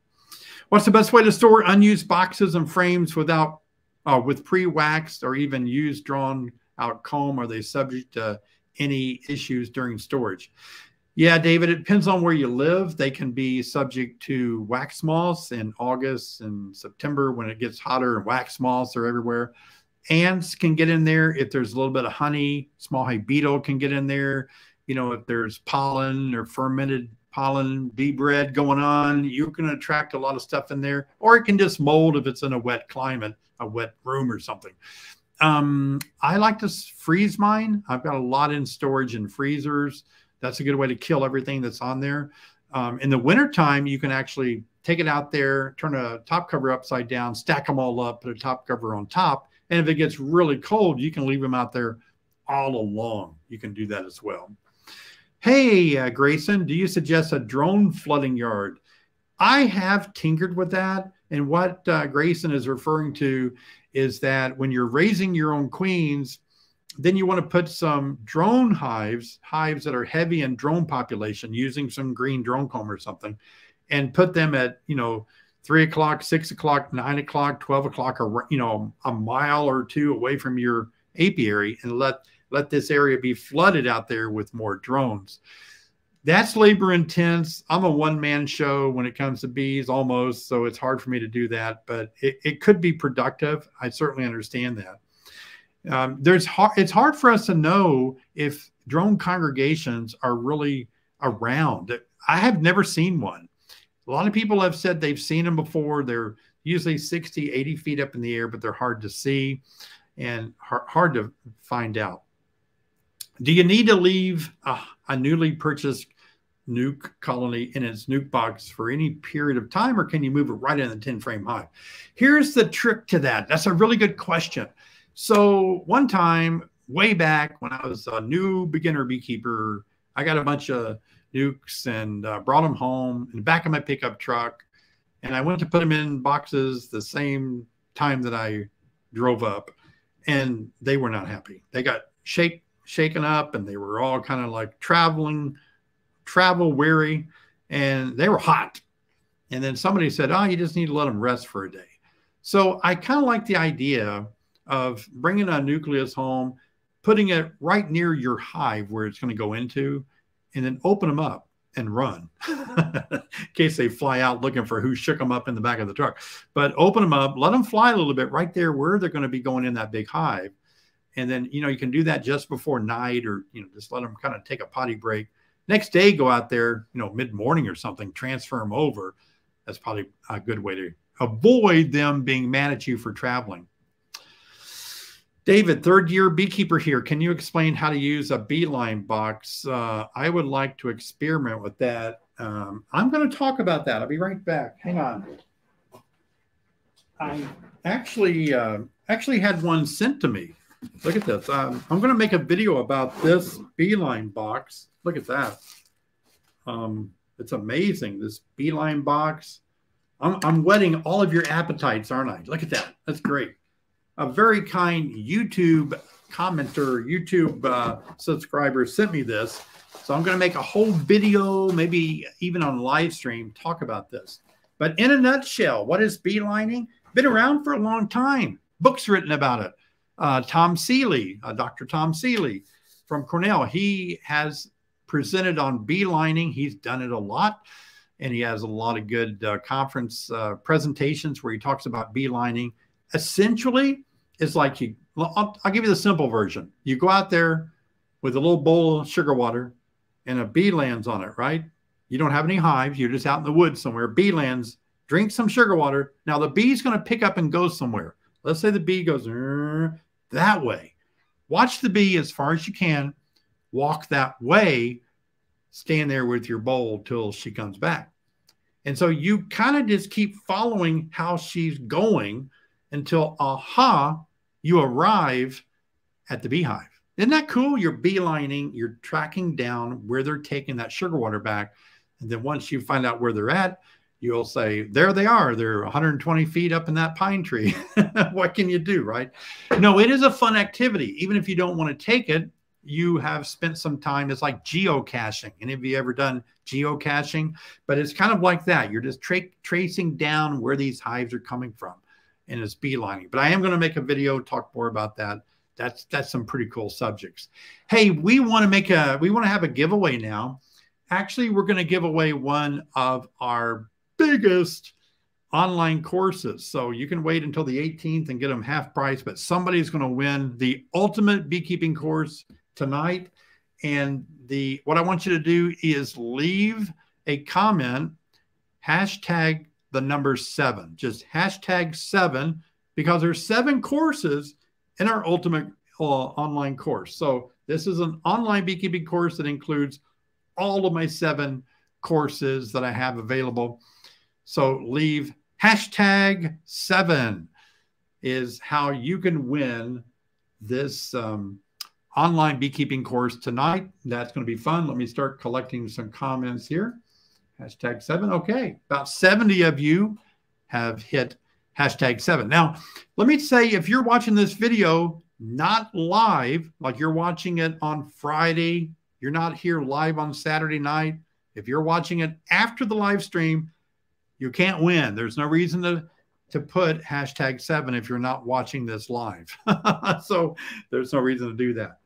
What's the best way to store unused boxes and frames without uh, with pre-waxed or even used drawn out comb? Are they subject to any issues during storage? Yeah, David, it depends on where you live. They can be subject to wax moths in August and September when it gets hotter and wax moths are everywhere. Ants can get in there if there's a little bit of honey. Small hive beetle can get in there. You know, if there's pollen or fermented pollen bee bread going on, you can attract a lot of stuff in there. Or it can just mold if it's in a wet climate, a wet room or something. Um, I like to freeze mine. I've got a lot in storage in freezers. That's a good way to kill everything that's on there. Um, in the wintertime, you can actually take it out there, turn a top cover upside down, stack them all up, put a top cover on top. And if it gets really cold, you can leave them out there all along. You can do that as well. Hey, uh, Grayson, do you suggest a drone flooding yard? I have tinkered with that. And what uh, Grayson is referring to is that when you're raising your own queens, then you want to put some drone hives, hives that are heavy in drone population, using some green drone comb or something, and put them at, you know, three o'clock, six o'clock, nine o'clock, 12 o'clock, or, you know, a mile or two away from your apiary and let, let this area be flooded out there with more drones. That's labor intense. I'm a one man show when it comes to bees almost. So it's hard for me to do that, but it, it could be productive. I certainly understand that. Um, there's hard, it's hard for us to know if drone congregations are really around. I have never seen one. A lot of people have said they've seen them before. They're usually 60, 80 feet up in the air, but they're hard to see and hard to find out. Do you need to leave a, a newly purchased nuc colony in its nuc box for any period of time, or can you move it right in the 10 frame hive? Here's the trick to that. That's a really good question. So, one time, way back when I was a new beginner beekeeper, I got a bunch of nucs and uh, brought them home in the back of my pickup truck. And I went to put them in boxes the same time that I drove up, and they were not happy. They got shake shaken up, and they were all kind of like traveling, travel weary, and they were hot. And then somebody said, "Oh, you just need to let them rest for a day." So I kind of like the idea of bringing a nucleus home, putting it right near your hive where it's going to go into, and then open them up and run in case they fly out looking for who shook them up in the back of the truck. But open them up, let them fly a little bit right there where they're going to be going in that big hive. And then, you know, you can do that just before night or, you know, just let them kind of take a potty break. Next day, go out there, you know, mid morning or something, transfer them over. That's probably a good way to avoid them being mad at you for traveling. David, third year beekeeper here. Can you explain how to use a beeline box? Uh, I would like to experiment with that. Um, I'm going to talk about that. I'll be right back. Hang on. I actually uh, actually had one sent to me. Look at this. Um, I'm going to make a video about this beeline box. Look at that. Um, it's amazing. This beeline box. I'm, I'm whetting all of your appetites, aren't I? Look at that. That's great a very kind YouTube commenter, YouTube uh, subscriber sent me this. So I'm going to make a whole video, maybe even on live stream, talk about this. But in a nutshell, what is beelining? Been around for a long time. Books written about it. Uh, Tom Seeley, uh, Dr. Tom Seeley from Cornell, he has presented on beelining. He's done it a lot, and he has a lot of good uh, conference uh, presentations where he talks about beelining essentially it's like you I'll, I'll, give you the simple version. You go out there with a little bowl of sugar water and a bee lands on it right? You don't have any hives. You're just out in the woods somewhere. Bee lands drink some sugar water. Now the bee's going to pick up and go somewhere. Let's say the bee goes that way. Watch the bee as far as you can. Walk that way. Stand there with your bowl till she comes back. And so you kind of just keep following how she's going until aha, you arrive at the beehive. Isn't that cool? You're beelining, you're tracking down where they're taking that sugar water back. And then once you find out where they're at, you'll say, There they are. They're 120 feet up in that pine tree. what can you do? Right? No, it is a fun activity. Even if you don't want to take it, you have spent some time. It's like geocaching. Any of you ever done geocaching? But it's kind of like that. You're just tra- tracing down where these hives are coming from and it's beelining. But I am going to make a video talk more about that. That's that's some pretty cool subjects. Hey, we want to make a we want to have a giveaway now. Actually, we're going to give away one of our biggest online courses. So you can wait until the 18th and get them half price, but somebody's going to win the ultimate beekeeping course tonight. And the what I want you to do is leave a comment hashtag the number seven, just hashtag seven, because there's seven courses in our ultimate uh, online course. So this is an online beekeeping course that includes all of my seven courses that I have available. So leave hashtag seven is how you can win this um, online beekeeping course tonight. That's going to be fun. Let me start collecting some comments here. Hashtag seven. Okay. About 70 of you have hit hashtag seven. Now, let me say if you're watching this video not live, like you're watching it on Friday, you're not here live on Saturday night. If you're watching it after the live stream, you can't win. There's no reason to to put hashtag seven if you're not watching this live. so there's no reason to do that.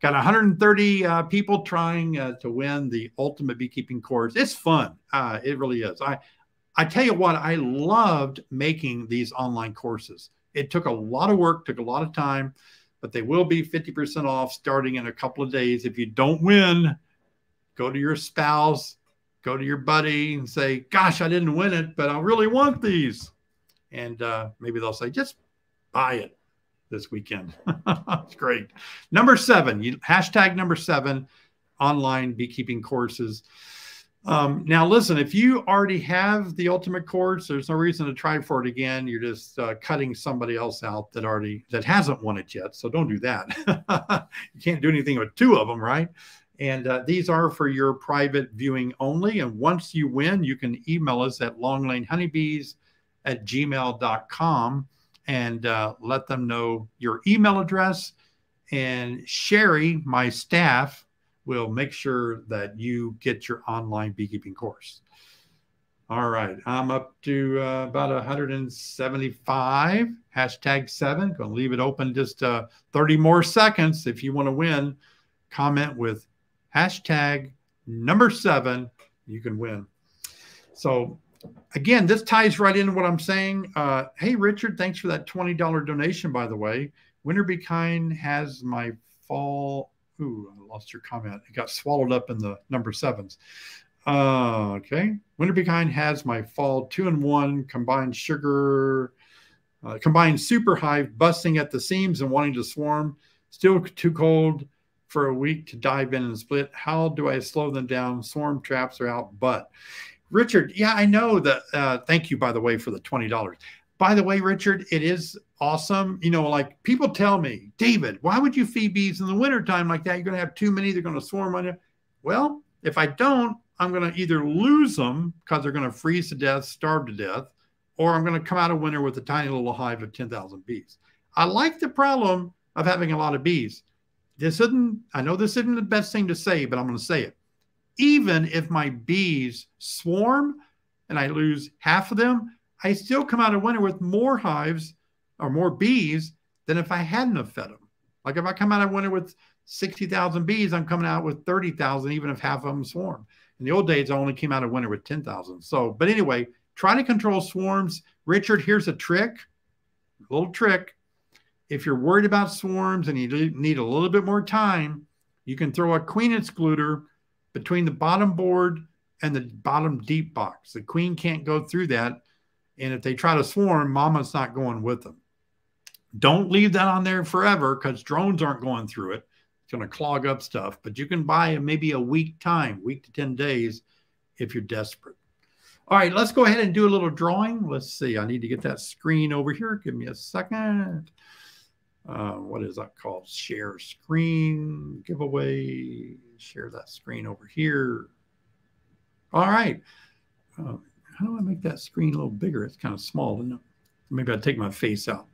Got 130 uh, people trying uh, to win the ultimate beekeeping course. It's fun. Uh, it really is. I, I tell you what, I loved making these online courses. It took a lot of work, took a lot of time, but they will be 50% off starting in a couple of days. If you don't win, go to your spouse, go to your buddy and say, Gosh, I didn't win it, but I really want these. And uh, maybe they'll say, Just buy it this weekend. It's great. Number seven, you, hashtag number seven, online beekeeping courses. Um, now, listen, if you already have the ultimate course, there's no reason to try for it again. You're just uh, cutting somebody else out that already that hasn't won it yet. So don't do that. you can't do anything with two of them, right? And uh, these are for your private viewing only. And once you win, you can email us at longlanehoneybees at gmail.com and uh, let them know your email address. And Sherry, my staff, will make sure that you get your online beekeeping course. All right, I'm up to uh, about 175, hashtag seven. Gonna leave it open just uh, 30 more seconds. If you want to win, comment with hashtag number seven, you can win. So again, this ties right into what I'm saying. Uh, hey, Richard, thanks for that $20 donation, by the way. Winter Bee Kind has my fall Ooh, I lost your comment. It got swallowed up in the number sevens. Uh, okay. Winter Bee Kind has my fall two and one combined sugar, uh, combined super hive busting at the seams and wanting to swarm. Still too cold for a week to dive in and split. How do I slow them down? Swarm traps are out, but Richard, yeah, I know that. Uh, thank you, by the way, for the twenty dollars. By the way, Richard, it is awesome. You know, like people tell me, David, why would you feed bees in the wintertime like that? You're going to have too many, they're going to swarm on you. Well, if I don't, I'm going to either lose them because they're going to freeze to death, starve to death, or I'm going to come out of winter with a tiny little hive of 10,000 bees. I like the problem of having a lot of bees. This isn't, I know this isn't the best thing to say, but I'm going to say it. Even if my bees swarm and I lose half of them, I still come out of winter with more hives or more bees than if I hadn't have fed them. Like if I come out of winter with 60,000 bees, I'm coming out with 30,000, even if half of them swarm. In the old days, I only came out of winter with 10,000. So, but anyway, try to control swarms. Richard, here's a trick, a little trick. If you're worried about swarms and you need a little bit more time, you can throw a queen excluder between the bottom board and the bottom deep box. The queen can't go through that and if they try to swarm, mama's not going with them. Don't leave that on there forever because drones aren't going through it. It's going to clog up stuff, but you can buy maybe a week time, week to 10 days if you're desperate. All right, let's go ahead and do a little drawing. Let's see. I need to get that screen over here. Give me a second. Uh, what is that called? Share screen giveaway. Share that screen over here. All right. Uh, how do I make that screen a little bigger? It's kind of small. Maybe I'll take my face out.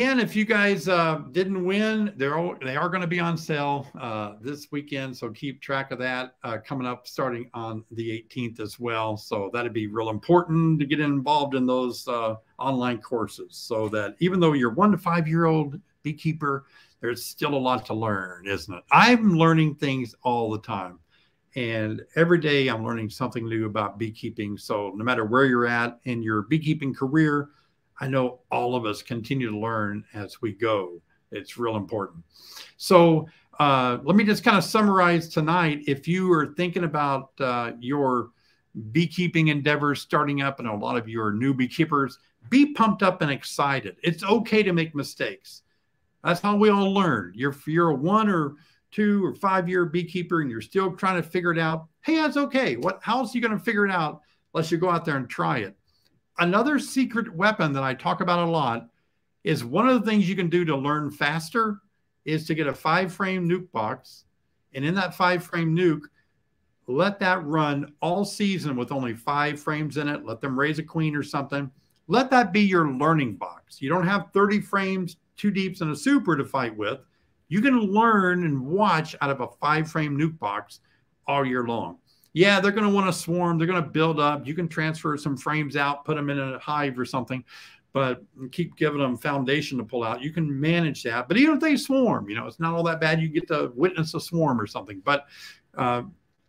Again, if you guys uh, didn't win, they're all, they are going to be on sale uh, this weekend. So keep track of that uh, coming up starting on the 18th as well. So that'd be real important to get involved in those uh, online courses so that even though you're one to five year old beekeeper, there's still a lot to learn, isn't it? I'm learning things all the time. And every day I'm learning something new about beekeeping. So no matter where you're at in your beekeeping career, I know all of us continue to learn as we go. It's real important. So uh, let me just kind of summarize tonight. If you are thinking about uh, your beekeeping endeavors starting up, and a lot of you are new beekeepers, be pumped up and excited. It's okay to make mistakes. That's how we all learn. You're, you're a one or two or five year beekeeper and you're still trying to figure it out. Hey, that's okay. What? How else are you going to figure it out unless you go out there and try it? Another secret weapon that I talk about a lot is one of the things you can do to learn faster is to get a five frame nuc box. And in that five frame nuc, let that run all season with only five frames in it. Let them raise a queen or something. Let that be your learning box. You don't have 30 frames, two deeps, and a super to fight with. You can learn and watch out of a five frame nuc box all year long. Yeah, they're going to want to swarm. They're going to build up. You can transfer some frames out, put them in a hive or something, but keep giving them foundation to pull out. You can manage that. But even if they swarm, you know, it's not all that bad. You get to witness a swarm or something. But uh,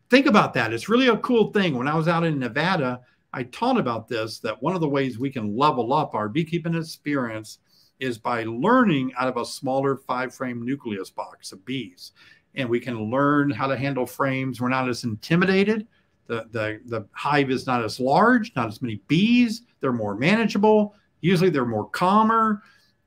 think about that. It's really a cool thing. When I was out in Nevada, I taught about this that one of the ways we can level up our beekeeping experience is by learning out of a smaller five frame nucleus box of bees. And we can learn how to handle frames. We're not as intimidated. The, the, the hive is not as large, not as many bees. They're more manageable. Usually they're more calmer.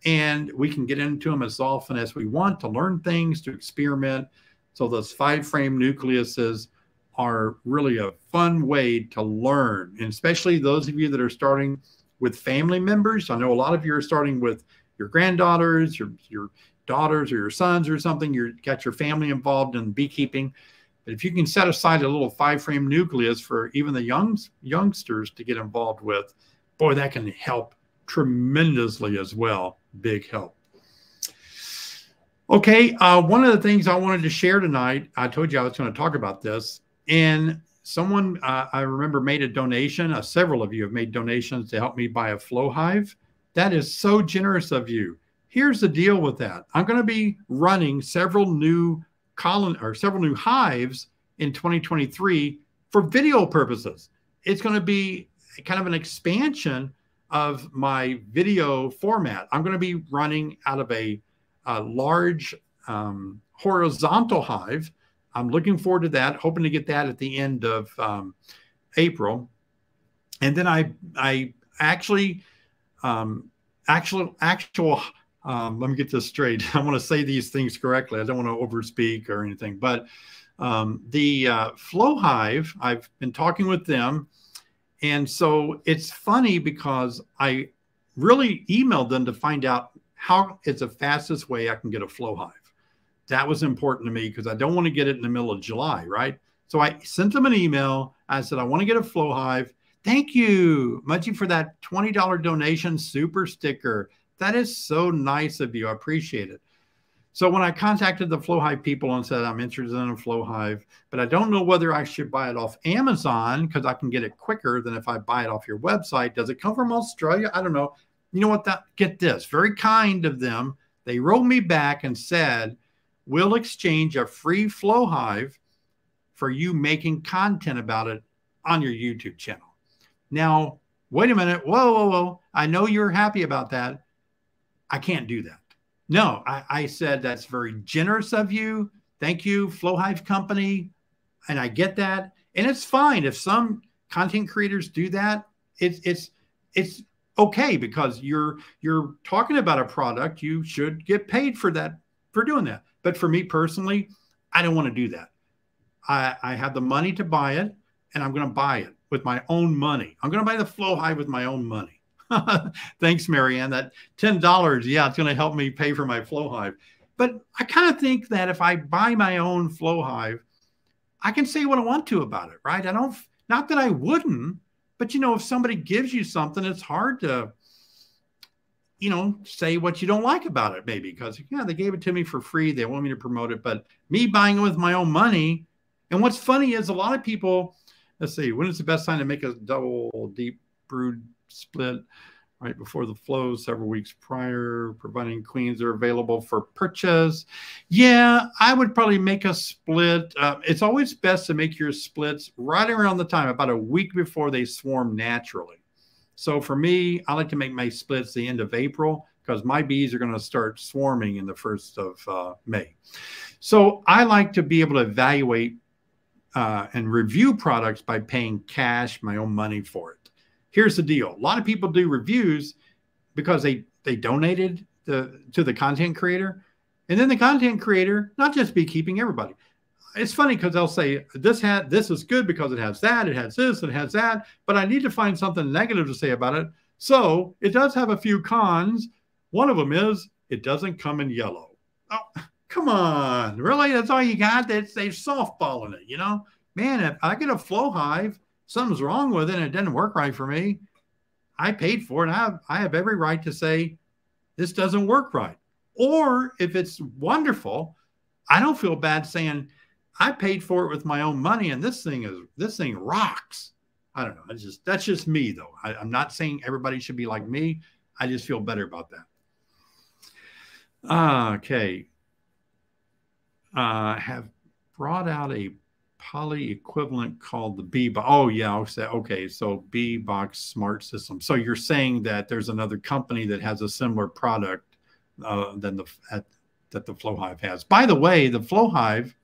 And we can get into them as often as we want to learn things, to experiment. So those five frame nucleuses are really a fun way to learn. And especially those of you that are starting with family members. I know a lot of you are starting with your granddaughters, your your daughters or your sons or something. You're got your family involved in beekeeping. But if you can set aside a little five frame nucleus for even the young youngsters to get involved with, boy, that can help tremendously as well. Big help. Okay, uh, one of the things I wanted to share tonight, I told you I was going to talk about this, and someone uh, I remember made a donation. Uh, several of you have made donations to help me buy a flow hive. That is so generous of you. Here's the deal with that. I'm going to be running several new colon or several new hives in 2023 for video purposes. It's going to be kind of an expansion of my video format. I'm going to be running out of a, a large um, horizontal hive. I'm looking forward to that, hoping to get that at the end of um, April. And then I I actually um, actual actual um, let me get this straight. I want to say these things correctly. I don't want to overspeak or anything, but um, the uh, Flow Hive, I've been talking with them. And so it's funny because I really emailed them to find out how it's the fastest way I can get a Flow Hive. That was important to me because I don't want to get it in the middle of July, right? So I sent them an email. I said, I want to get a Flow Hive. Thank you, Munchie, for that $20 donation super sticker. That is so nice of you. I appreciate it. So when I contacted the Flow Hive people and said I'm interested in a Flow Hive, but I don't know whether I should buy it off Amazon because I can get it quicker than if I buy it off your website. Does it come from Australia? I don't know. You know what? That get this. Very kind of them. They wrote me back and said, "We'll exchange a free Flow Hive for you making content about it on your YouTube channel." Now, wait a minute. Whoa, whoa, whoa. I know you're happy about that. I can't do that. No, I, I said that's very generous of you. Thank you, Flow Hive Company. And I get that. And it's fine if some content creators do that. It's it's it's okay because you're you're talking about a product. You should get paid for that for doing that. But for me personally, I don't want to do that. I, I have the money to buy it and I'm going to buy it with my own money. I'm going to buy the Flow Hive with my own money. Thanks, Marianne. That $10, yeah, it's going to help me pay for my Flow Hive. But I kind of think that if I buy my own Flow Hive, I can say what I want to about it, right? I don't, not that I wouldn't, but you know, if somebody gives you something, it's hard to, you know, say what you don't like about it, maybe because, yeah, they gave it to me for free. They want me to promote it. But me buying it with my own money, and what's funny is a lot of people, let's see, when is the best time to make a double deep brood split right before the flow several weeks prior, providing queens are available for purchase. Yeah, I would probably make a split. Uh, it's always best to make your splits right around the time, about a week before they swarm naturally. So for me, I like to make my splits the end of April because my bees are going to start swarming in the first of uh, May. So I like to be able to evaluate uh, and review products by paying cash, my own money for it. Here's the deal: a lot of people do reviews because they they donated the to the content creator, and then the content creator, not just beekeeping, everybody. It's funny because they'll say this had this is good because it has that, it has this, it has that, but I need to find something negative to say about it. So it does have a few cons. One of them is it doesn't come in yellow. Oh, come on, really? That's all you got? That's they softballing it, you know? Man, if I get a flow hive, something's wrong with it and it didn't work right for me. I paid for it. I have I have every right to say this doesn't work right. Or if it's wonderful, I don't feel bad saying I paid for it with my own money and this thing is this thing rocks. I don't know. It's just that's just me though. I, I'm not saying everybody should be like me. I just feel better about that. Okay. Uh, have brought out a poly equivalent called the B box. Oh, yeah. Okay. So B box smart system. So you're saying that there's another company that has a similar product uh, than the at, that the FlowHive has. By the way, the FlowHive,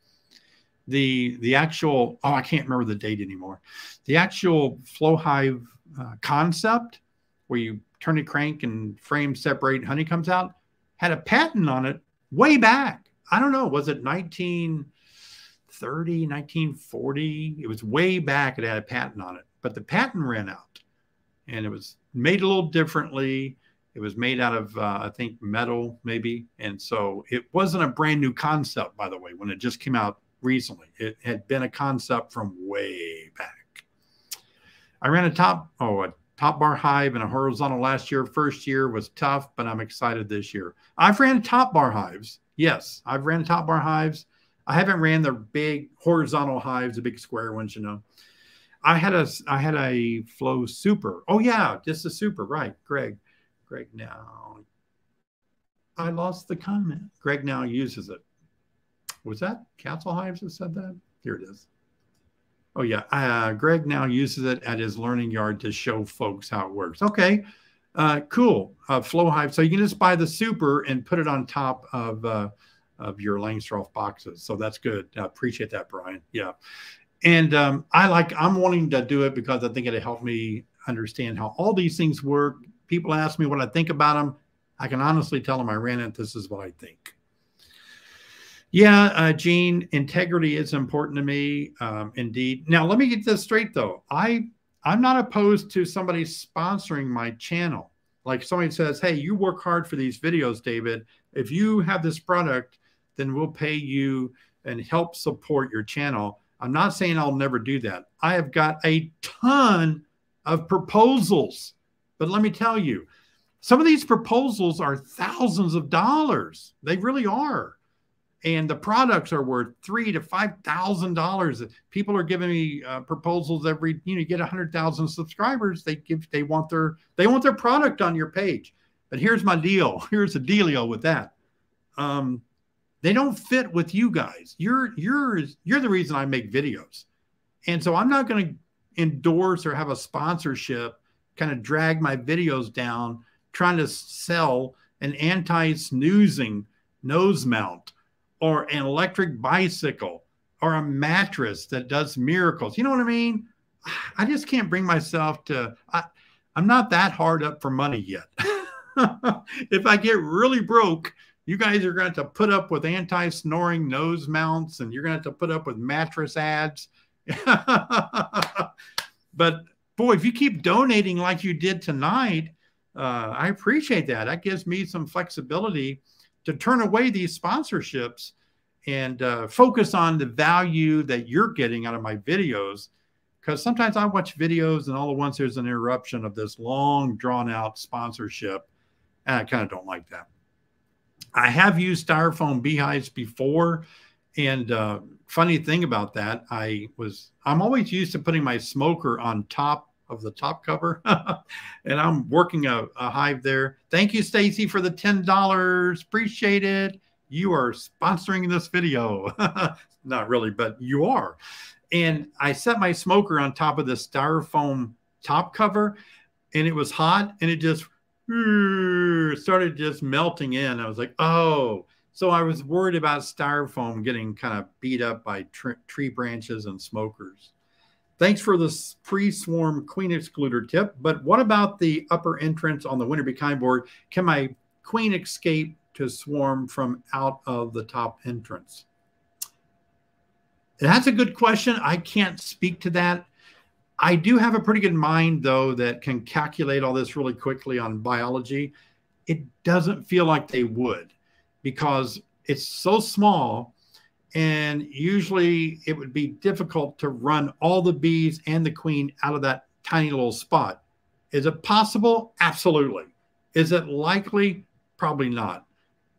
the the actual oh I can't remember the date anymore. The actual FlowHive uh, concept, where you turn a crank and frame separate, honey comes out, had a patent on it way back. I don't know, was it 1930, 1940? It was way back. It had a patent on it, but the patent ran out and it was made a little differently. It was made out of, uh, I think, metal, maybe. And so it wasn't a brand new concept, by the way, when it just came out recently. It had been a concept from way back. I ran a top, oh, a top bar hive and a horizontal last year. First year was tough, but I'm excited this year. I've ran top bar hives. Yes, I've ran top bar hives. I haven't ran the big horizontal hives, the big square ones, you know. I had a I had a flow super. Oh yeah, just a super, right. Greg. Greg now. I lost the comment. Greg now uses it. Was that Castle Hives that said that? Here it is. Oh yeah, uh, Greg now uses it at his learning yard to show folks how it works. Okay, uh, cool. Uh, Flow Hive. So you can just buy the super and put it on top of uh, of your Langstroth boxes. So that's good. I appreciate that, Brian. Yeah, and um, I like. I'm wanting to do it because I think it'll help me understand how all these things work. People ask me what I think about them. I can honestly tell them I ran it. This is what I think. Yeah, uh, Gene, integrity is important to me. Um, indeed. Now, let me get this straight though. I I'm not opposed to somebody sponsoring my channel. Like somebody says, "Hey, you work hard for these videos, David. If you have this product, then we'll pay you and help support your channel." I'm not saying I'll never do that. I have got a ton of proposals, but let me tell you, some of these proposals are thousands of dollars. They really are and the products are worth three to five thousand dollars. People are giving me uh, proposals every. You know, you get a hundred thousand subscribers. They give. They want their. They want their product on your page. But here's my deal. Here's the dealio with that. Um, they don't fit with you guys. You're you're you're the reason I make videos, and so I'm not going to endorse or have a sponsorship kind of drag my videos down trying to sell an anti-snoozing nose mount or an electric bicycle or a mattress that does miracles. You know what I mean? I just can't bring myself to, I, I'm not that hard up for money yet. if I get really broke, you guys are going to, have to put up with anti snoring nose mounts and you're going to have to put up with mattress ads. but boy, if you keep donating like you did tonight, uh, I appreciate that. That gives me some flexibility to turn away these sponsorships and uh, focus on the value that you're getting out of my videos. Because sometimes I watch videos and all at once there's an interruption of this long, drawn out sponsorship. And I kind of don't like that. I have used styrofoam beehives before. And uh, funny thing about that, I was, I'm always used to putting my smoker on top of the top cover. and I'm working a, a, hive there. Thank you, Stacy, for the $10. Appreciate it. You are sponsoring this video. Not really, but you are. And I set my smoker on top of the styrofoam top cover and it was hot and it just Hmm, started just melting in. I was like, oh, so I was worried about styrofoam getting kind of beat up by tree branches and smokers. Thanks for the pre-swarm queen excluder tip. But what about the upper entrance on the winter bee kind board? Can my queen escape to swarm from out of the top entrance? That's a good question. I can't speak to that. I do have a pretty good mind, though, that can calculate all this really quickly on biology. It doesn't feel like they would because it's so small and usually it would be difficult to run all the bees and the queen out of that tiny little spot. Is it possible? Absolutely. Is it likely? Probably not.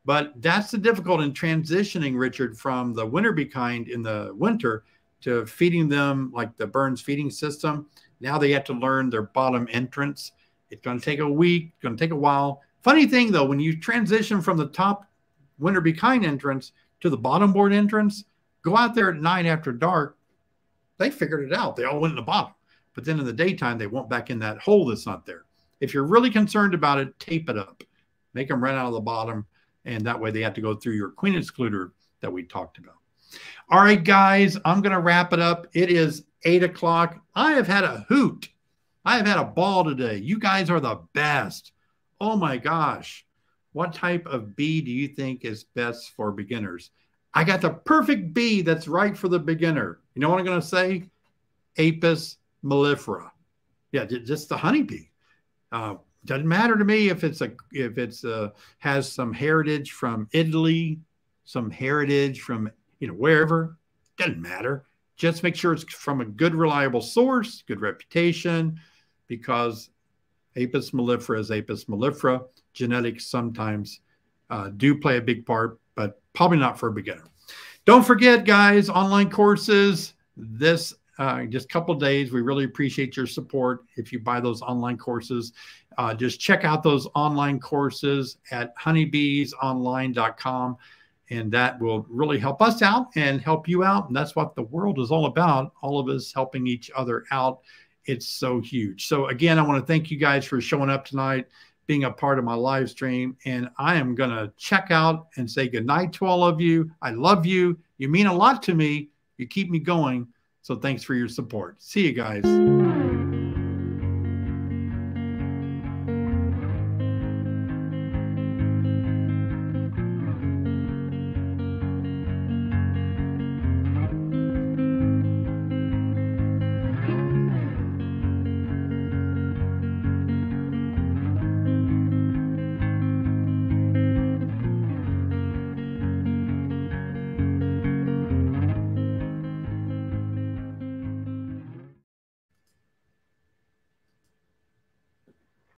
But that's the difficult in transitioning, Richard, from the winter bee kind in the winter to feeding them like the Burns feeding system. Now they have to learn their bottom entrance. It's going to take a week, going to take a while. Funny thing though, when you transition from the top winter bee kind entrance to the bottom board entrance, go out there at night after dark. They figured it out. They all went in the bottom. But then in the daytime, they went back in that hole that's not there. If you're really concerned about it, tape it up. Make them run out of the bottom. And that way they have to go through your queen excluder that we talked about. All right, guys, I'm going to wrap it up. It is eight o'clock. I have had a hoot. I have had a ball today. You guys are the best. Oh my gosh. What type of bee do you think is best for beginners? I got the perfect bee that's right for the beginner. You know what I'm going to say? Apis mellifera. Yeah, just the honeybee. Uh, doesn't matter to me if it's a if it's a, uh, has some heritage from Italy, some heritage from you know, wherever, doesn't matter. Just make sure it's from a good, reliable source, good reputation, because Apis mellifera is Apis mellifera. Genetics sometimes uh, do play a big part, but probably not for a beginner. Don't forget, guys, online courses. This uh, just a couple days. We really appreciate your support. If you buy those online courses, uh, just check out those online courses at honeybeesonline.com and that will really help us out and help you out. And that's what the world is all about. All of us helping each other out. It's so huge. So again, I want to thank you guys for showing up tonight, being a part of my live stream. And I am going to check out and say goodnight to all of you. I love you. You mean a lot to me. You keep me going. So thanks for your support. See you guys.